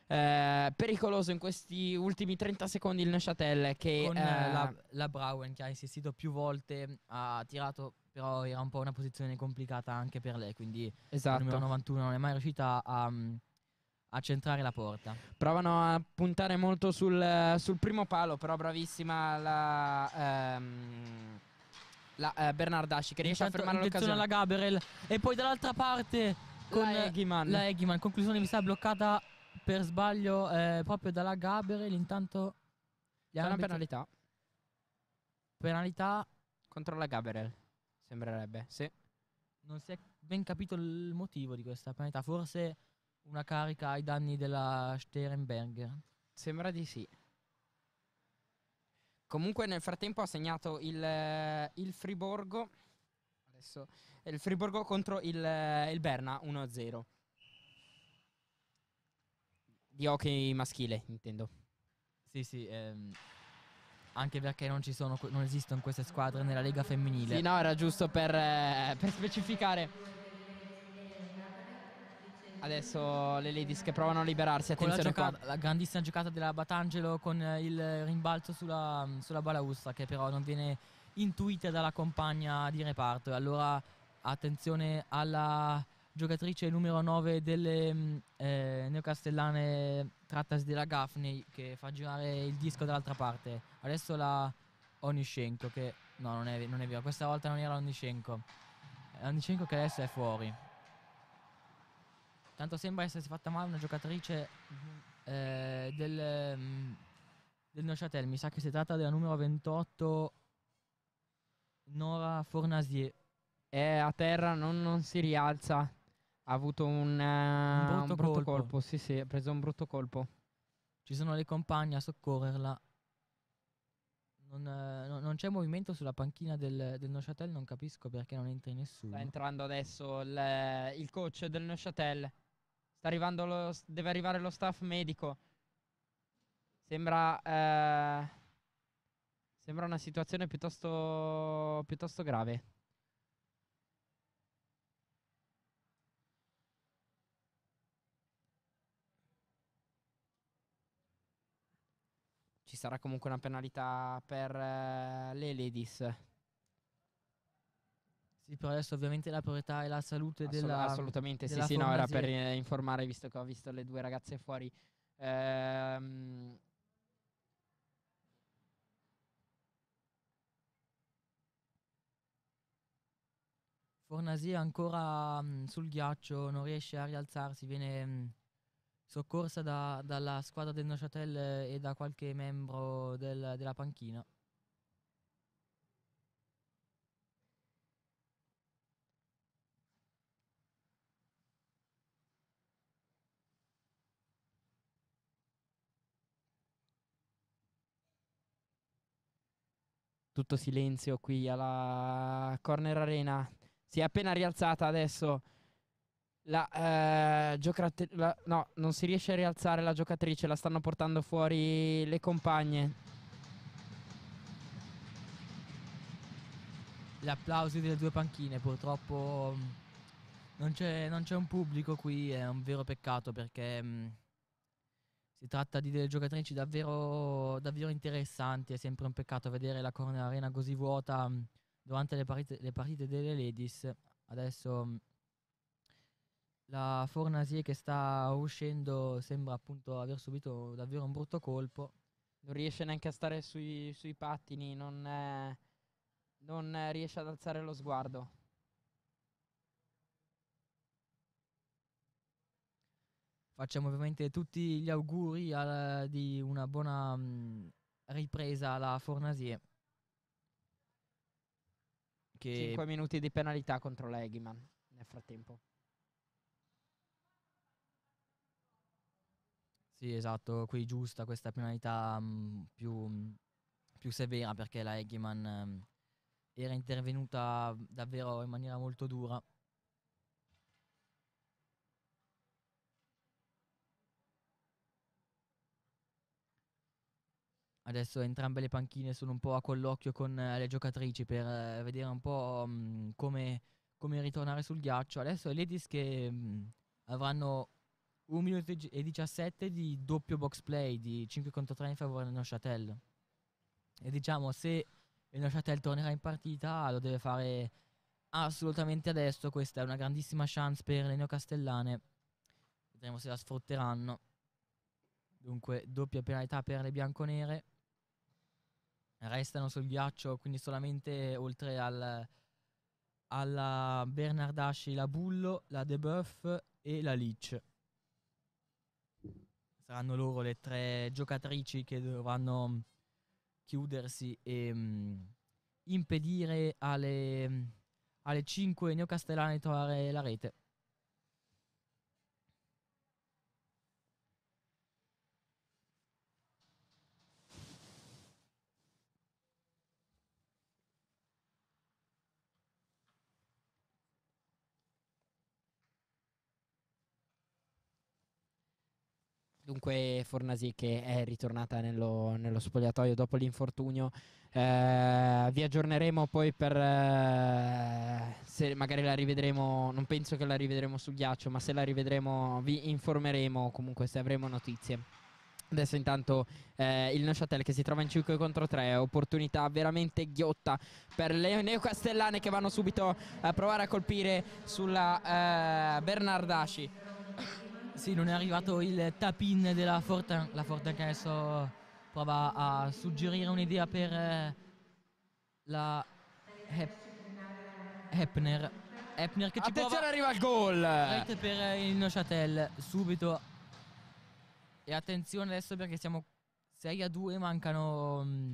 Eh, pericoloso in questi ultimi 30 secondi il Neuchâtel che con eh, eh, la, la Brown che ha insistito più volte, ha tirato, però era un po' una posizione complicata anche per lei, quindi esatto. numero 91 non è mai riuscita a, mm, a centrare la porta. provano a puntare molto sul, sul primo palo però bravissima la, ehm, la eh, Bernardasci che riesce Intanto a fermare l'occasione alla Gabriel e poi dall'altra parte con la Eghiman. la Eghiman. Conclusione mi sa bloccata per sbaglio eh, proprio dalla Gabriel. Intanto gli c'è una penalità penalità. contro la Gabriel sembrerebbe sì Non si è ben capito il motivo di questa penalità. Forse una carica ai danni della Sterenberger. sembra di sì comunque nel frattempo ha segnato il, eh, il Friborgo adesso è il Friborgo contro il, eh, il Berna 1-0 di hockey maschile intendo Sì, sì. ehm, anche perché non, ci sono, non esistono queste squadre nella Lega femminile. Sì, no, era giusto per, eh, per specificare. Adesso le ladies che provano a liberarsi. Con la, Attenzione qua. giocata- la grandissima giocata della Batangelo con eh, il rimbalzo sulla, sulla balaustra che però non viene intuita dalla compagna di reparto. E allora attenzione alla giocatrice numero 9 delle mm, eh, neocastellane trattasi della Gaffney che fa girare il disco dall'altra parte. Adesso la Onishenko che no non è, non è vero questa volta non era Onishenko È Onishenko che adesso è fuori tanto sembra essersi fatta male una giocatrice eh, del mm, del Neuchâtel mi sa che si tratta della numero 28 Nora Fornasier È a terra, non, non si rialza. Ha avuto un, eh, Un un brutto brutto, colpo. colpo. Sì, sì, ha preso un brutto colpo. ci sono le compagne a soccorrerla non, eh, no- non c'è movimento sulla panchina del, del Neuchâtel non capisco perché non entri nessuno Sta entrando adesso il, il coach del Neuchâtel. Sta arrivando lo, deve arrivare lo staff medico. Sembra, eh, sembra una situazione piuttosto, piuttosto grave. Ci sarà comunque una penalità per eh, le ladies. Sì, però adesso ovviamente la priorità è la salute Assolut- della... assolutamente sì, della sì, no, era per eh, informare visto che ho visto le due ragazze fuori. Ehm, Fornasier ancora mm, sul ghiaccio, non riesce a rialzarsi, viene mm, soccorsa da- dalla squadra del Neuchâtel eh, e da qualche membro del- della panchina. Tutto silenzio qui alla Corner Arena. Si è appena rialzata adesso la, eh, la- no, non si riesce a rialzare la giocatrice, la stanno portando fuori le compagne. Gli applausi delle due panchine, purtroppo mm, non c'è, non c'è un pubblico qui, è un vero peccato perché mm, si tratta di delle giocatrici davvero, davvero interessanti, è sempre un peccato vedere la Corner Arena così vuota mm, durante le partite, le partite delle ladies. Adesso mm, la Fornasier che sta uscendo sembra appunto aver subito davvero un brutto colpo. Non riesce neanche a stare sui, sui pattini, non, eh, non riesce ad alzare lo sguardo. Facciamo ovviamente tutti gli auguri al- di una buona mm, ripresa alla Fornasier. Che 5 minuti di penalità contro la Eggman nel frattempo. sì, esatto, qui giusta questa penalità mm, più, mm, più severa perché la Eggman mm, era intervenuta davvero in maniera molto dura. Adesso entrambe le panchine sono un po' a colloquio con eh, le giocatrici per eh, vedere un po' mm, come, come ritornare sul ghiaccio. Adesso le ladies che mm, avranno 1 minuto e 17 di doppio box play di 5 contro 3 in favore del Neuchâtel. E diciamo se il Neuchâtel tornerà in partita lo deve fare assolutamente adesso. Questa è una grandissima chance per le neocastellane. Vedremo se la sfrutteranno. Dunque doppia penalità per le bianconere. Restano sul ghiaccio, quindi solamente oltre al, alla Bernardaschi la Bullo, la Debuff e la Leach. Saranno loro le tre giocatrici che dovranno chiudersi e mm, impedire alle, alle cinque neocastellane di trovare la rete. Dunque Fornasi che è ritornata nello, nello spogliatoio dopo l'infortunio. Eh, vi aggiorneremo poi per eh, se magari la rivedremo. Non penso che la rivedremo sul ghiaccio, ma se la rivedremo vi informeremo comunque se avremo notizie. Adesso intanto eh, il Neuchâtel che si trova in 5 contro 3, opportunità veramente ghiotta per le neocastellane che vanno subito a provare a colpire sulla eh, Bernardaschi. Sì, non è arrivato il tap-in della Fortin. La Fortin che adesso prova a suggerire un'idea per, eh, la Hep- Hepner. Hepner che ci Attenzione, prova arriva il gol. rete per il Neuchâtel subito. E attenzione adesso perché siamo 6 a 2, mancano mm,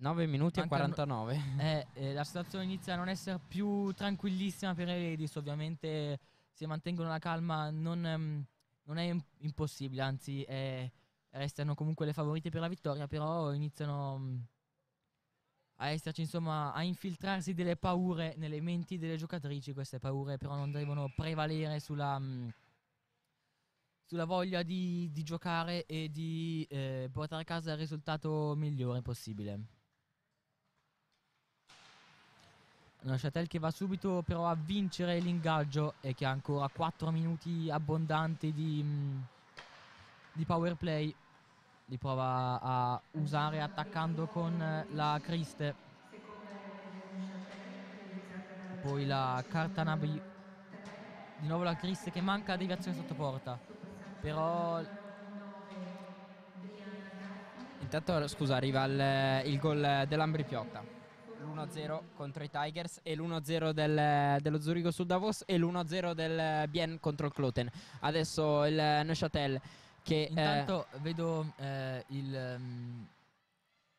9 minuti e Mancano- 49. Eh, eh, la situazione inizia a non essere più tranquillissima per i Ladies. Ovviamente, se mantengono la calma, non, ehm, non è im- impossibile, anzi, è- restano comunque le favorite per la vittoria. Però iniziano mm, a esserci, insomma, a infiltrarsi delle paure nelle menti delle giocatrici. Queste paure, però, non devono prevalere sulla. mm, sulla voglia di, di giocare e di eh, portare a casa il risultato migliore possibile. Neuchâtel che va subito però a vincere l'ingaggio e che ha ancora 4 minuti abbondanti di, mm, di power play. Li prova a usare attaccando con la Criste. Poi la Cartanabi. Di nuovo la Criste che manca deviazione sotto porta. Però Intanto, scusa, arriva il, il gol dell'Ambri Piotta. L'1-0 contro i Tigers e l'1-0 del- dello Zurigo sul Davos e l'1-0 del Bien contro il Cloten. Adesso il Neuchâtel che... eh, Intanto vedo eh, il, mm,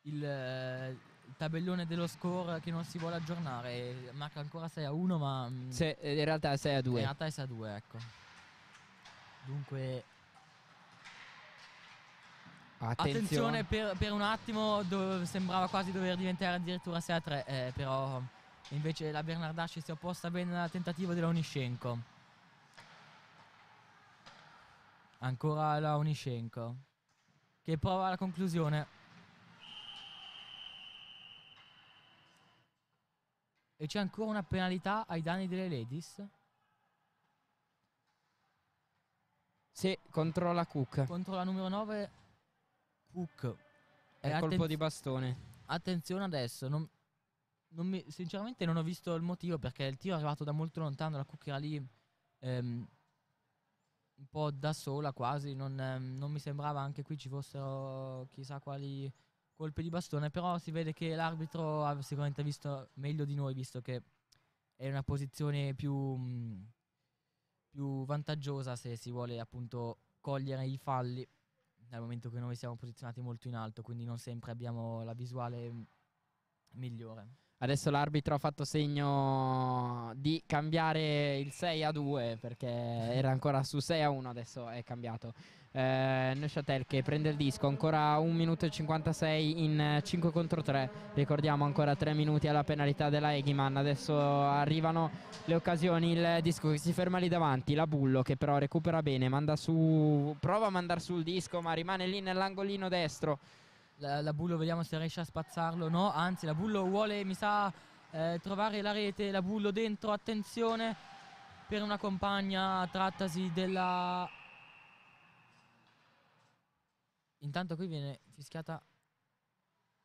il, eh, il tabellone dello score che non si vuole aggiornare. Marca ancora 6 a 1, ma mm, se- in realtà è 6 a 2. in realtà è 6 a 2, ecco. Dunque, attenzione, per, per un attimo do- sembrava quasi dover diventare addirittura 6 a 3, eh, però invece la Bernardaschi si è opposta bene al tentativo della Onishenko. Ancora la Onishenko che prova la conclusione. E c'è ancora una penalità ai danni delle ladies Sì, contro la Cook. contro la numero 9 Cook. È E colpo atten- di bastone. Attenzione adesso, non, non mi- sinceramente non ho visto il motivo perché il tiro è arrivato da molto lontano, la Cook era lì ehm, un po' da sola quasi, non, ehm, non mi sembrava anche qui ci fossero chissà quali colpi di bastone, però si vede che l'arbitro ha sicuramente visto meglio di noi visto che è in una posizione più, mh, più vantaggiosa se si vuole appunto cogliere i falli dal momento che noi siamo posizionati molto in alto, quindi non sempre abbiamo la visuale migliore. Adesso l'arbitro ha fatto segno di cambiare il 6 a 2 perché era ancora su 6 a 1, adesso è cambiato. Eh, Neuchâtel che prende il disco, ancora 1 minuto e 56 in eh, 5 contro 3. Ricordiamo ancora 3 minuti alla penalità della Egiman. Adesso arrivano le occasioni, il disco che si ferma lì davanti, la Bullo che però recupera bene, manda su, prova a mandare sul disco ma rimane lì nell'angolino destro. La, la Bullo vediamo se riesce a spazzarlo. No, anzi la Bullo vuole, mi sa, eh, trovare la rete. La Bullo dentro, attenzione per una compagna. Trattasi della... Intanto qui viene fischiata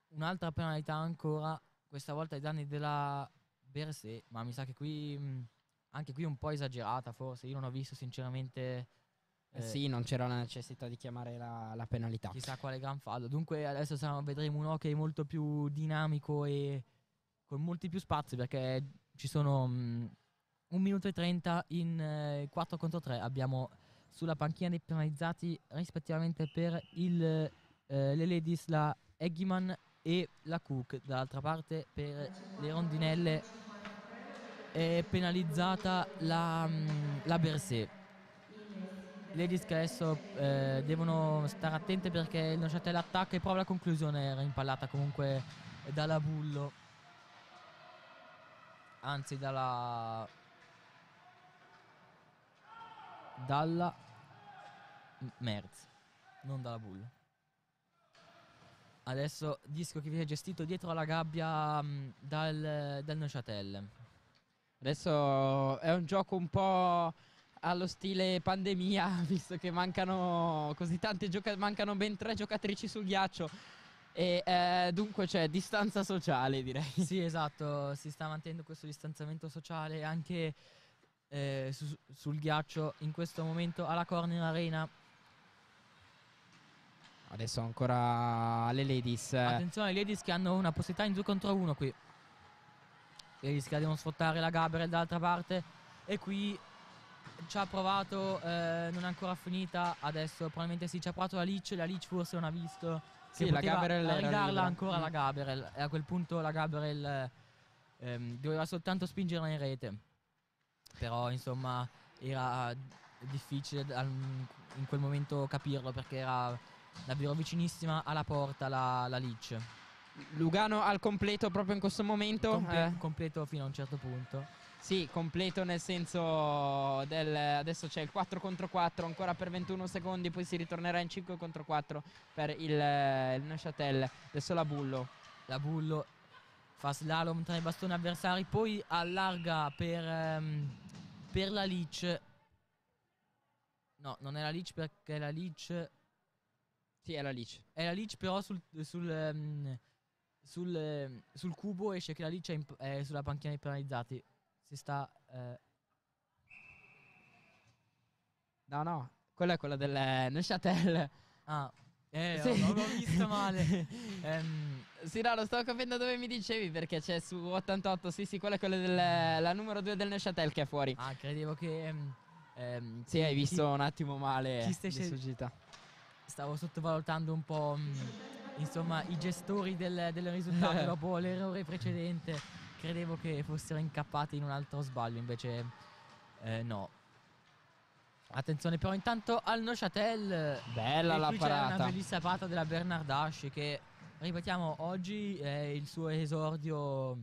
un'altra penalità ancora. Questa volta ai danni della Bersè. Ma mi sa che qui... mh, anche qui un po' esagerata forse. Io non ho visto sinceramente... Eh eh, sì, non c'era la necessità di chiamare la, la penalità. chissà quale gran fallo. Dunque adesso sarà- vedremo un hockey molto più dinamico e con molti più spazi perché ci sono mm, 1 minuto e 30 in eh, 4 contro 3. Abbiamo sulla panchina dei penalizzati rispettivamente per il, eh, le ladies la Eggiman e la Cook. Dall'altra parte per le rondinelle è penalizzata la, mm, la Bersè. Ladies che adesso eh, devono stare attente perché il Neuchâtel attacca e prova la conclusione era impallata comunque dalla Bullo anzi dalla dalla Merz non dalla Bullo adesso disco che viene gestito dietro alla gabbia mh, dal, dal Neuchâtel Adesso è un gioco un po' allo stile pandemia, visto che mancano così tante gioca- mancano ben tre giocatrici sul ghiaccio. E eh, dunque c'è distanza sociale, direi. Sì, esatto, si sta mantenendo questo distanziamento sociale anche eh, su- sul ghiaccio in questo momento alla Corner Arena. Adesso ancora le ladies. Attenzione ai ladies che hanno una possibilità in 2 contro 1 qui. e rischia di non sfruttare la Gabriel dall'altra parte e qui ci ha provato, eh, non è ancora finita, adesso probabilmente sì, ci ha provato la Leach, la Leach forse non ha visto Sì, che la Gabriel ridarla ancora Mm. la Gabriel e a quel punto la Gabriel eh, ehm, doveva soltanto spingerla in rete però insomma era difficile in quel momento capirlo perché era davvero vicinissima alla porta la, la Leach Lugano al completo proprio in questo momento. Comple- eh. completo fino a un certo punto Sì, completo nel senso del adesso c'è il 4 contro 4 ancora per 21 secondi, poi si ritornerà in 5 contro 4 per il, il Neuchâtel. Adesso la Bullo. la Bullo fa slalom tra i bastoni avversari poi allarga per, ehm, per la Leach no non è la Leach perché la Leach Sì, è la Leach. È la Leach però sul, sul, ehm, sul, ehm, sul cubo esce che la Leach è, è sulla panchina dei penalizzati. Si sta... eh, No, no, quella è quella del eh, Neuchâtel. ah, eh, Sì. ho, ho visto male. Ehm, Sì, no, lo stavo capendo dove mi dicevi perché c'è su 88. Sì, sì, quella è quella del la numero 2 del Neuchâtel che è fuori. ah, credevo che... ehm, ehm, Sì, hai chi- visto un attimo male chi stai sfuggita. Stavo sottovalutando un po'... mm, insomma, i gestori del, del risultato dopo l'errore precedente. Credevo che fossero incappati in un altro sbaglio, invece eh, no. Attenzione però intanto al Neuchâtel Bella E la qui c'è una parata. bellissima parata della Bernardaschi che, ripetiamo, oggi è il suo esordio,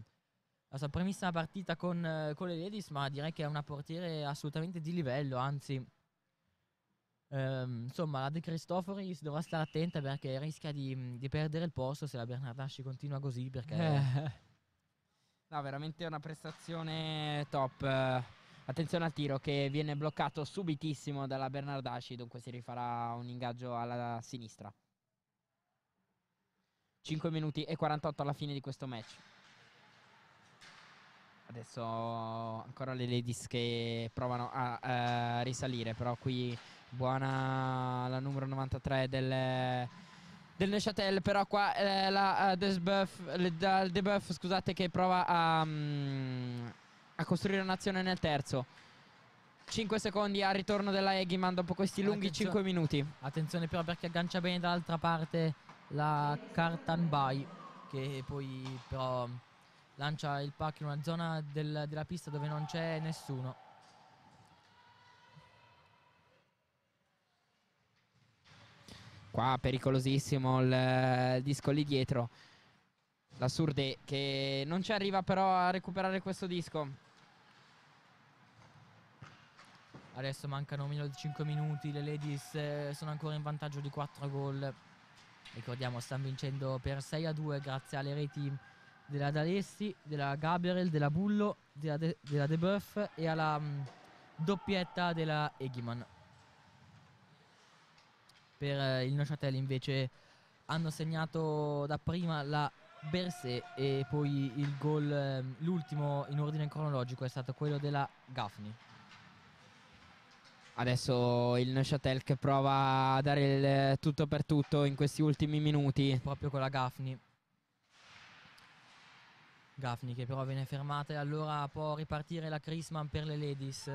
la sua primissima partita con, eh, con le Ladies, ma direi che è una portiere assolutamente di livello, anzi, ehm, insomma, la De Cristoforis dovrà stare attenta perché rischia di, di perdere il posto se la Bernardaschi continua così, perché Eh. No, veramente una prestazione top. Attenzione al tiro che viene bloccato subitissimo dalla Bernardaschi, dunque si rifarà un ingaggio alla sinistra. 5 minuti e 48 alla fine di questo match. Adesso ancora le ladies che provano a eh, risalire, però qui buona la numero 93 del, del Neuchâtel, però qua eh, la eh, Desbuff, le- da- il debuff, scusate, che prova a, mm, a costruire un'azione nel terzo. 5 secondi al ritorno della Eggman dopo questi lunghi Attenzio- 5 minuti. attenzione però perché aggancia bene dall'altra parte la Kartanbay che poi però lancia il pack in una zona del- della pista dove non c'è nessuno. Qua pericolosissimo il, il disco lì dietro. La Surde che non ci arriva però a recuperare questo disco. Adesso mancano meno di 5 minuti, le ladies eh, sono ancora in vantaggio di 4 gol. Ricordiamo, stanno vincendo per 6 a 2 grazie alle reti della D'Alessi, della Gabriel, della Bullo, della De, della De Buff e alla mm, doppietta della Egiman. Per eh, il Neuchâtel invece hanno segnato dapprima la Berset e poi il gol, ehm, l'ultimo in ordine cronologico è stato quello della Gaffney. Adesso il Neuchâtel che prova a dare il tutto per tutto in questi ultimi minuti. proprio con la Gaffney. Gaffney che però viene fermata e allora può ripartire la Chrisman per le ladies.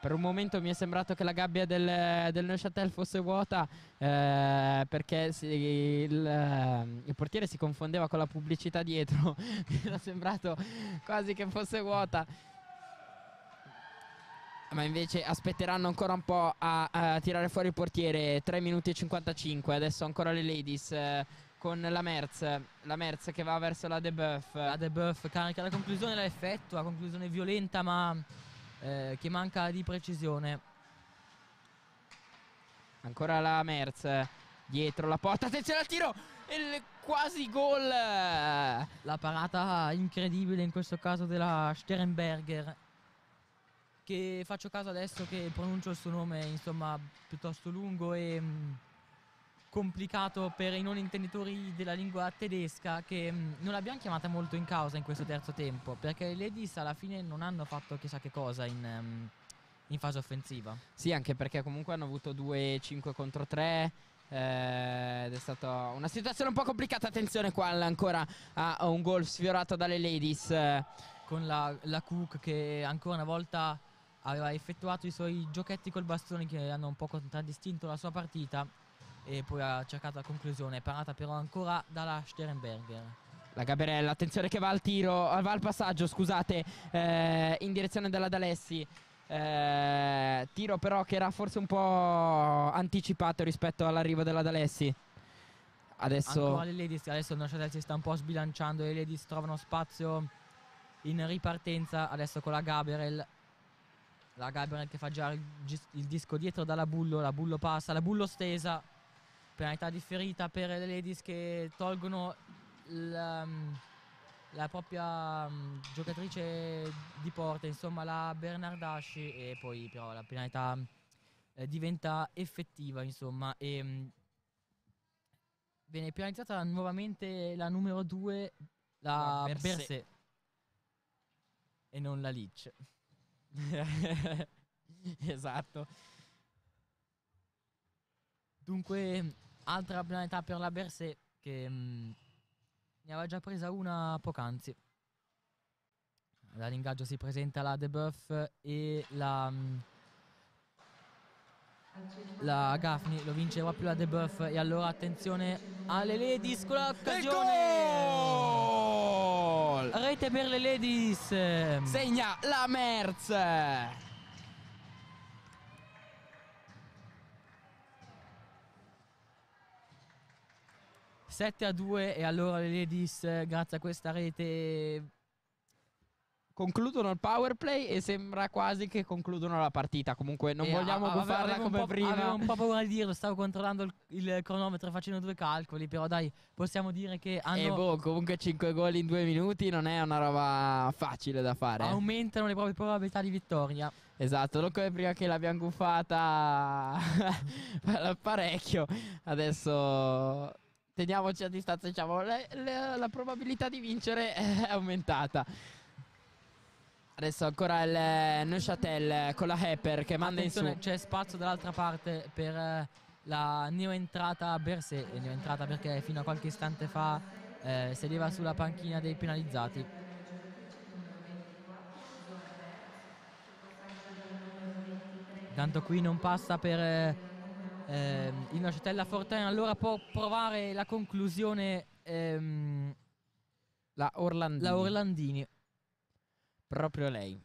Per un momento mi è sembrato che la gabbia del, del Neuchâtel fosse vuota eh, perché si- il, il portiere si confondeva con la pubblicità dietro. mi era sembrato quasi che fosse vuota. Ma invece aspetteranno ancora un po' a, a tirare fuori il portiere. 3 minuti e 55. Adesso ancora le ladies eh, con la Merz. La Merz che va verso la debuff. La De Buff carica la conclusione, la effettua, conclusione violenta ma eh, che manca di precisione. Ancora la Merz dietro la porta. Attenzione al tiro! Il quasi gol! La parata incredibile in questo caso della Sternberger. Che faccio caso adesso che pronuncio il suo nome, insomma, piuttosto lungo e mm, complicato per i non intenditori della lingua tedesca. Che mm, non l'abbiamo chiamata molto in causa in questo terzo tempo. Perché le Ladies alla fine non hanno fatto chissà che cosa in, ehm, in fase offensiva. Sì, anche perché comunque hanno avuto due 5 contro 3 eh, ed è stata una situazione un po' complicata. Attenzione qua ancora a un gol sfiorato dalle ladies. con la, la Cook che ancora una volta aveva effettuato i suoi giochetti col bastone che hanno un po' contraddistinto la sua partita e poi ha cercato la conclusione, parata però ancora dalla Sternberger. La Gabriella, attenzione che va al tiro, va al passaggio, scusate, eh, in direzione della D'Alessi. Eh, tiro però che era forse un po' anticipato rispetto all'arrivo della D'Alessi. Adesso Ancora le ladies, adesso il Neuchâtel si sta un po' sbilanciando, le ladies trovano spazio in ripartenza, adesso con la Gabriel. La Gabriel che fa già il, il disco dietro dalla Bullo, la Bullo passa, la Bullo stesa. Penalità differita per le ladies che tolgono la, la propria mm, giocatrice di porta, insomma la Bernardasci e poi però la penalità eh, diventa effettiva, insomma, e mm, viene penalizzata nuovamente la numero 2, la La Berset. Berset. E non la Leach. esatto. Dunque, altra penalità per la Berset che mm, ne aveva già presa una poc'anzi. Dall'ingaggio si presenta la Debuff e la, mm, la Gaffney, lo vince proprio la Debuff e allora attenzione alle ladies con l'occasione! Gol! Rete per le ladies! Segna la Merz. 7 a 2 e allora le ladies eh, grazie a questa rete Concludono il power play e sembra quasi che concludono la partita. Comunque non Eh, vogliamo buffarla un come prima. Avevo un po' paura di dirlo, stavo controllando il, il cronometro facendo due calcoli, però dai, possiamo dire che hanno, E boh, comunque 5 gol in 2 minuti non è una roba facile da fare. aumentano le proprie probabilità di vittoria. Esatto, non come prima che l'abbiamo guffata parecchio. Adesso teniamoci a distanza, diciamo, le- le- la probabilità di vincere è aumentata. Adesso ancora il eh, Neuchâtel con la Hepper che manda in su. Attenzione, c'è spazio dall'altra parte per eh, la neoentrata Berset, neoentrata perché fino a qualche istante fa eh, sedeva sulla panchina dei penalizzati. Intanto qui non passa per eh, ehm, il Neuchâtel Fortin, allora può provare la conclusione ehm, La Orlandini. la Orlandini. Proprio lei.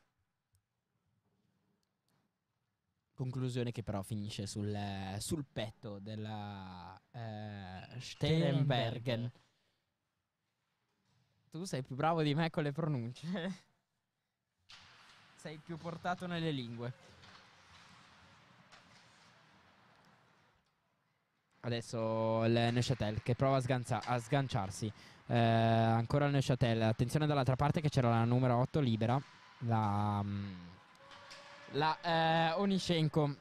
Conclusione che però finisce sul, eh, sul petto della eh, Sterenbergen. Tu sei più bravo di me con le pronunce. sei più portato nelle lingue. Adesso il Neuchâtel che prova a, sganza- a sganciarsi. Eh, ancora il Neuchâtel. Attenzione dall'altra parte che c'era la numero 8 libera. La, mm, la eh, Onishenko.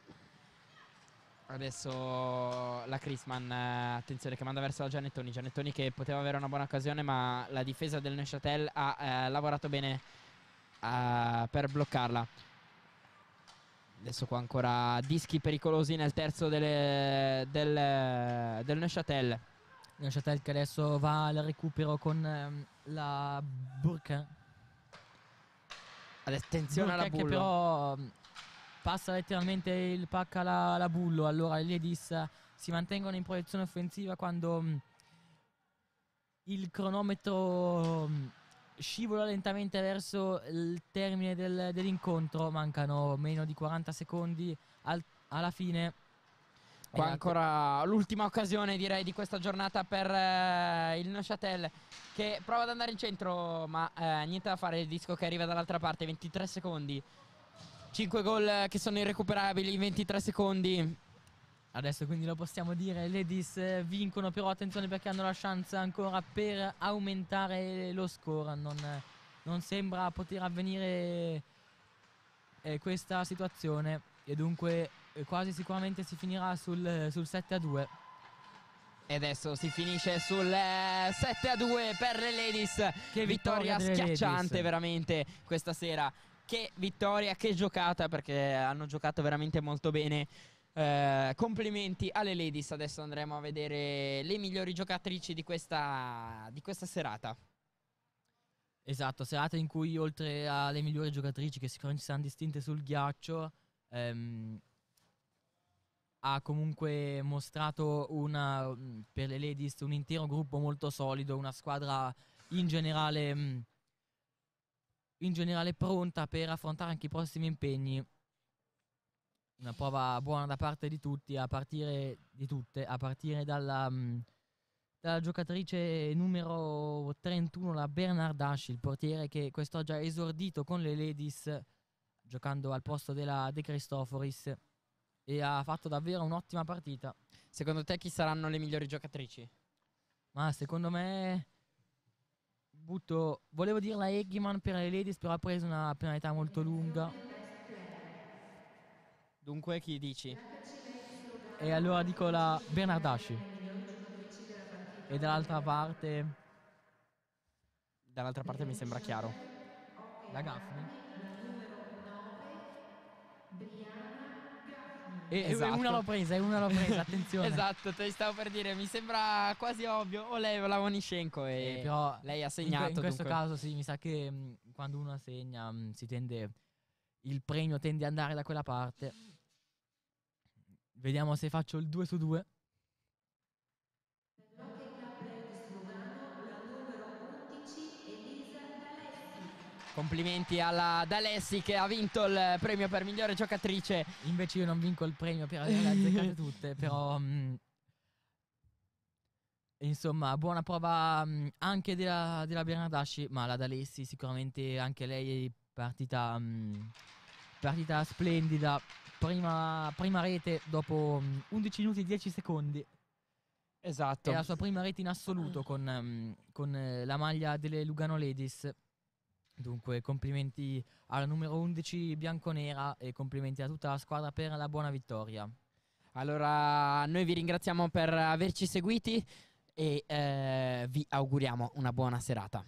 Adesso la Chrisman. eh, attenzione che manda verso la Giannettoni. Giannettoni che poteva avere una buona occasione, ma la difesa del Neuchâtel ha eh, lavorato bene eh, per bloccarla. Adesso qua ancora dischi pericolosi nel terzo delle- del, del Neuchâtel. Neuchâtel che adesso va al recupero con ehm, la Burka. Attenzione alla Burka che Bullo. però mh, passa letteralmente il pack alla, alla Bullo. Allora le ladies eh, si mantengono in proiezione offensiva quando mh, il cronometro mh, scivola lentamente verso il termine del- dell'incontro. Mancano meno di 40 secondi al- alla fine. Qua E ancora l'ultima occasione direi di questa giornata per eh, il Neuchâtel che prova ad andare in centro ma eh, niente da fare il disco che arriva dall'altra parte 23 secondi. 5 gol eh, che sono irrecuperabili in 23 secondi. Adesso quindi lo possiamo dire, le ladies eh, vincono, però attenzione perché hanno la chance ancora per aumentare lo score. Non, non sembra poter avvenire eh, questa situazione. E dunque quasi sicuramente si finirà sul, sul 7 a 2. e adesso si finisce sul eh, 7 a 2 per le ladies Che vittoria vittoria schiacciante ladies. veramente questa sera che vittoria che giocata perché hanno giocato veramente molto bene Eh, complimenti alle ladies. Adesso andremo a vedere le migliori giocatrici di questa, di questa serata. Esatto, serata in cui oltre alle migliori giocatrici che sicuramente si saranno distinte sul ghiaccio, ehm, ha comunque mostrato una, mm, per le ladies un intero gruppo molto solido, una squadra in generale, mm, in generale pronta per affrontare anche i prossimi impegni. Una prova buona da parte di tutti, a partire di tutte, a partire dalla, mm, dalla giocatrice numero 31, la Bernardasci, il portiere che quest'oggi ha esordito con le ladies giocando al posto della De Cristoforis e ha fatto davvero un'ottima partita. Secondo te chi saranno le migliori giocatrici? Ma secondo me butto volevo dire la Eggman per le ladies, però ha preso una penalità molto lunga Dunque chi dici? e allora dico la Bernardasci. E dall'altra parte Dall'altra parte mi sembra chiaro. la Gaffney. E e Esatto. una l'ho presa, e una l'ho presa, attenzione. Esatto, te stavo per dire, mi sembra quasi ovvio. O lei o la Vonishenko e Eh, però lei ha in, segnato. in questo dunque. caso sì, mi sa che mh, quando uno segna mh, si tende il premio tende ad andare da quella parte. Vediamo se faccio il 2 su 2. Complimenti alla D'Alessi che ha vinto il premio per migliore giocatrice. Invece io non vinco il premio per averle azzeccate tutte, però mh, insomma, buona prova mh, anche della, della Bernardasci, ma la D'Alessi sicuramente anche lei partita mh, partita splendida. Prima, prima rete dopo mh, 11 minuti e 10 secondi. Esatto. È la sua prima rete in assoluto con, con, eh, la maglia delle Lugano Ladies. Dunque, complimenti alla numero 11 bianconera e complimenti a tutta la squadra per la buona vittoria. Allora, noi vi ringraziamo per averci seguiti e eh, vi auguriamo una buona serata.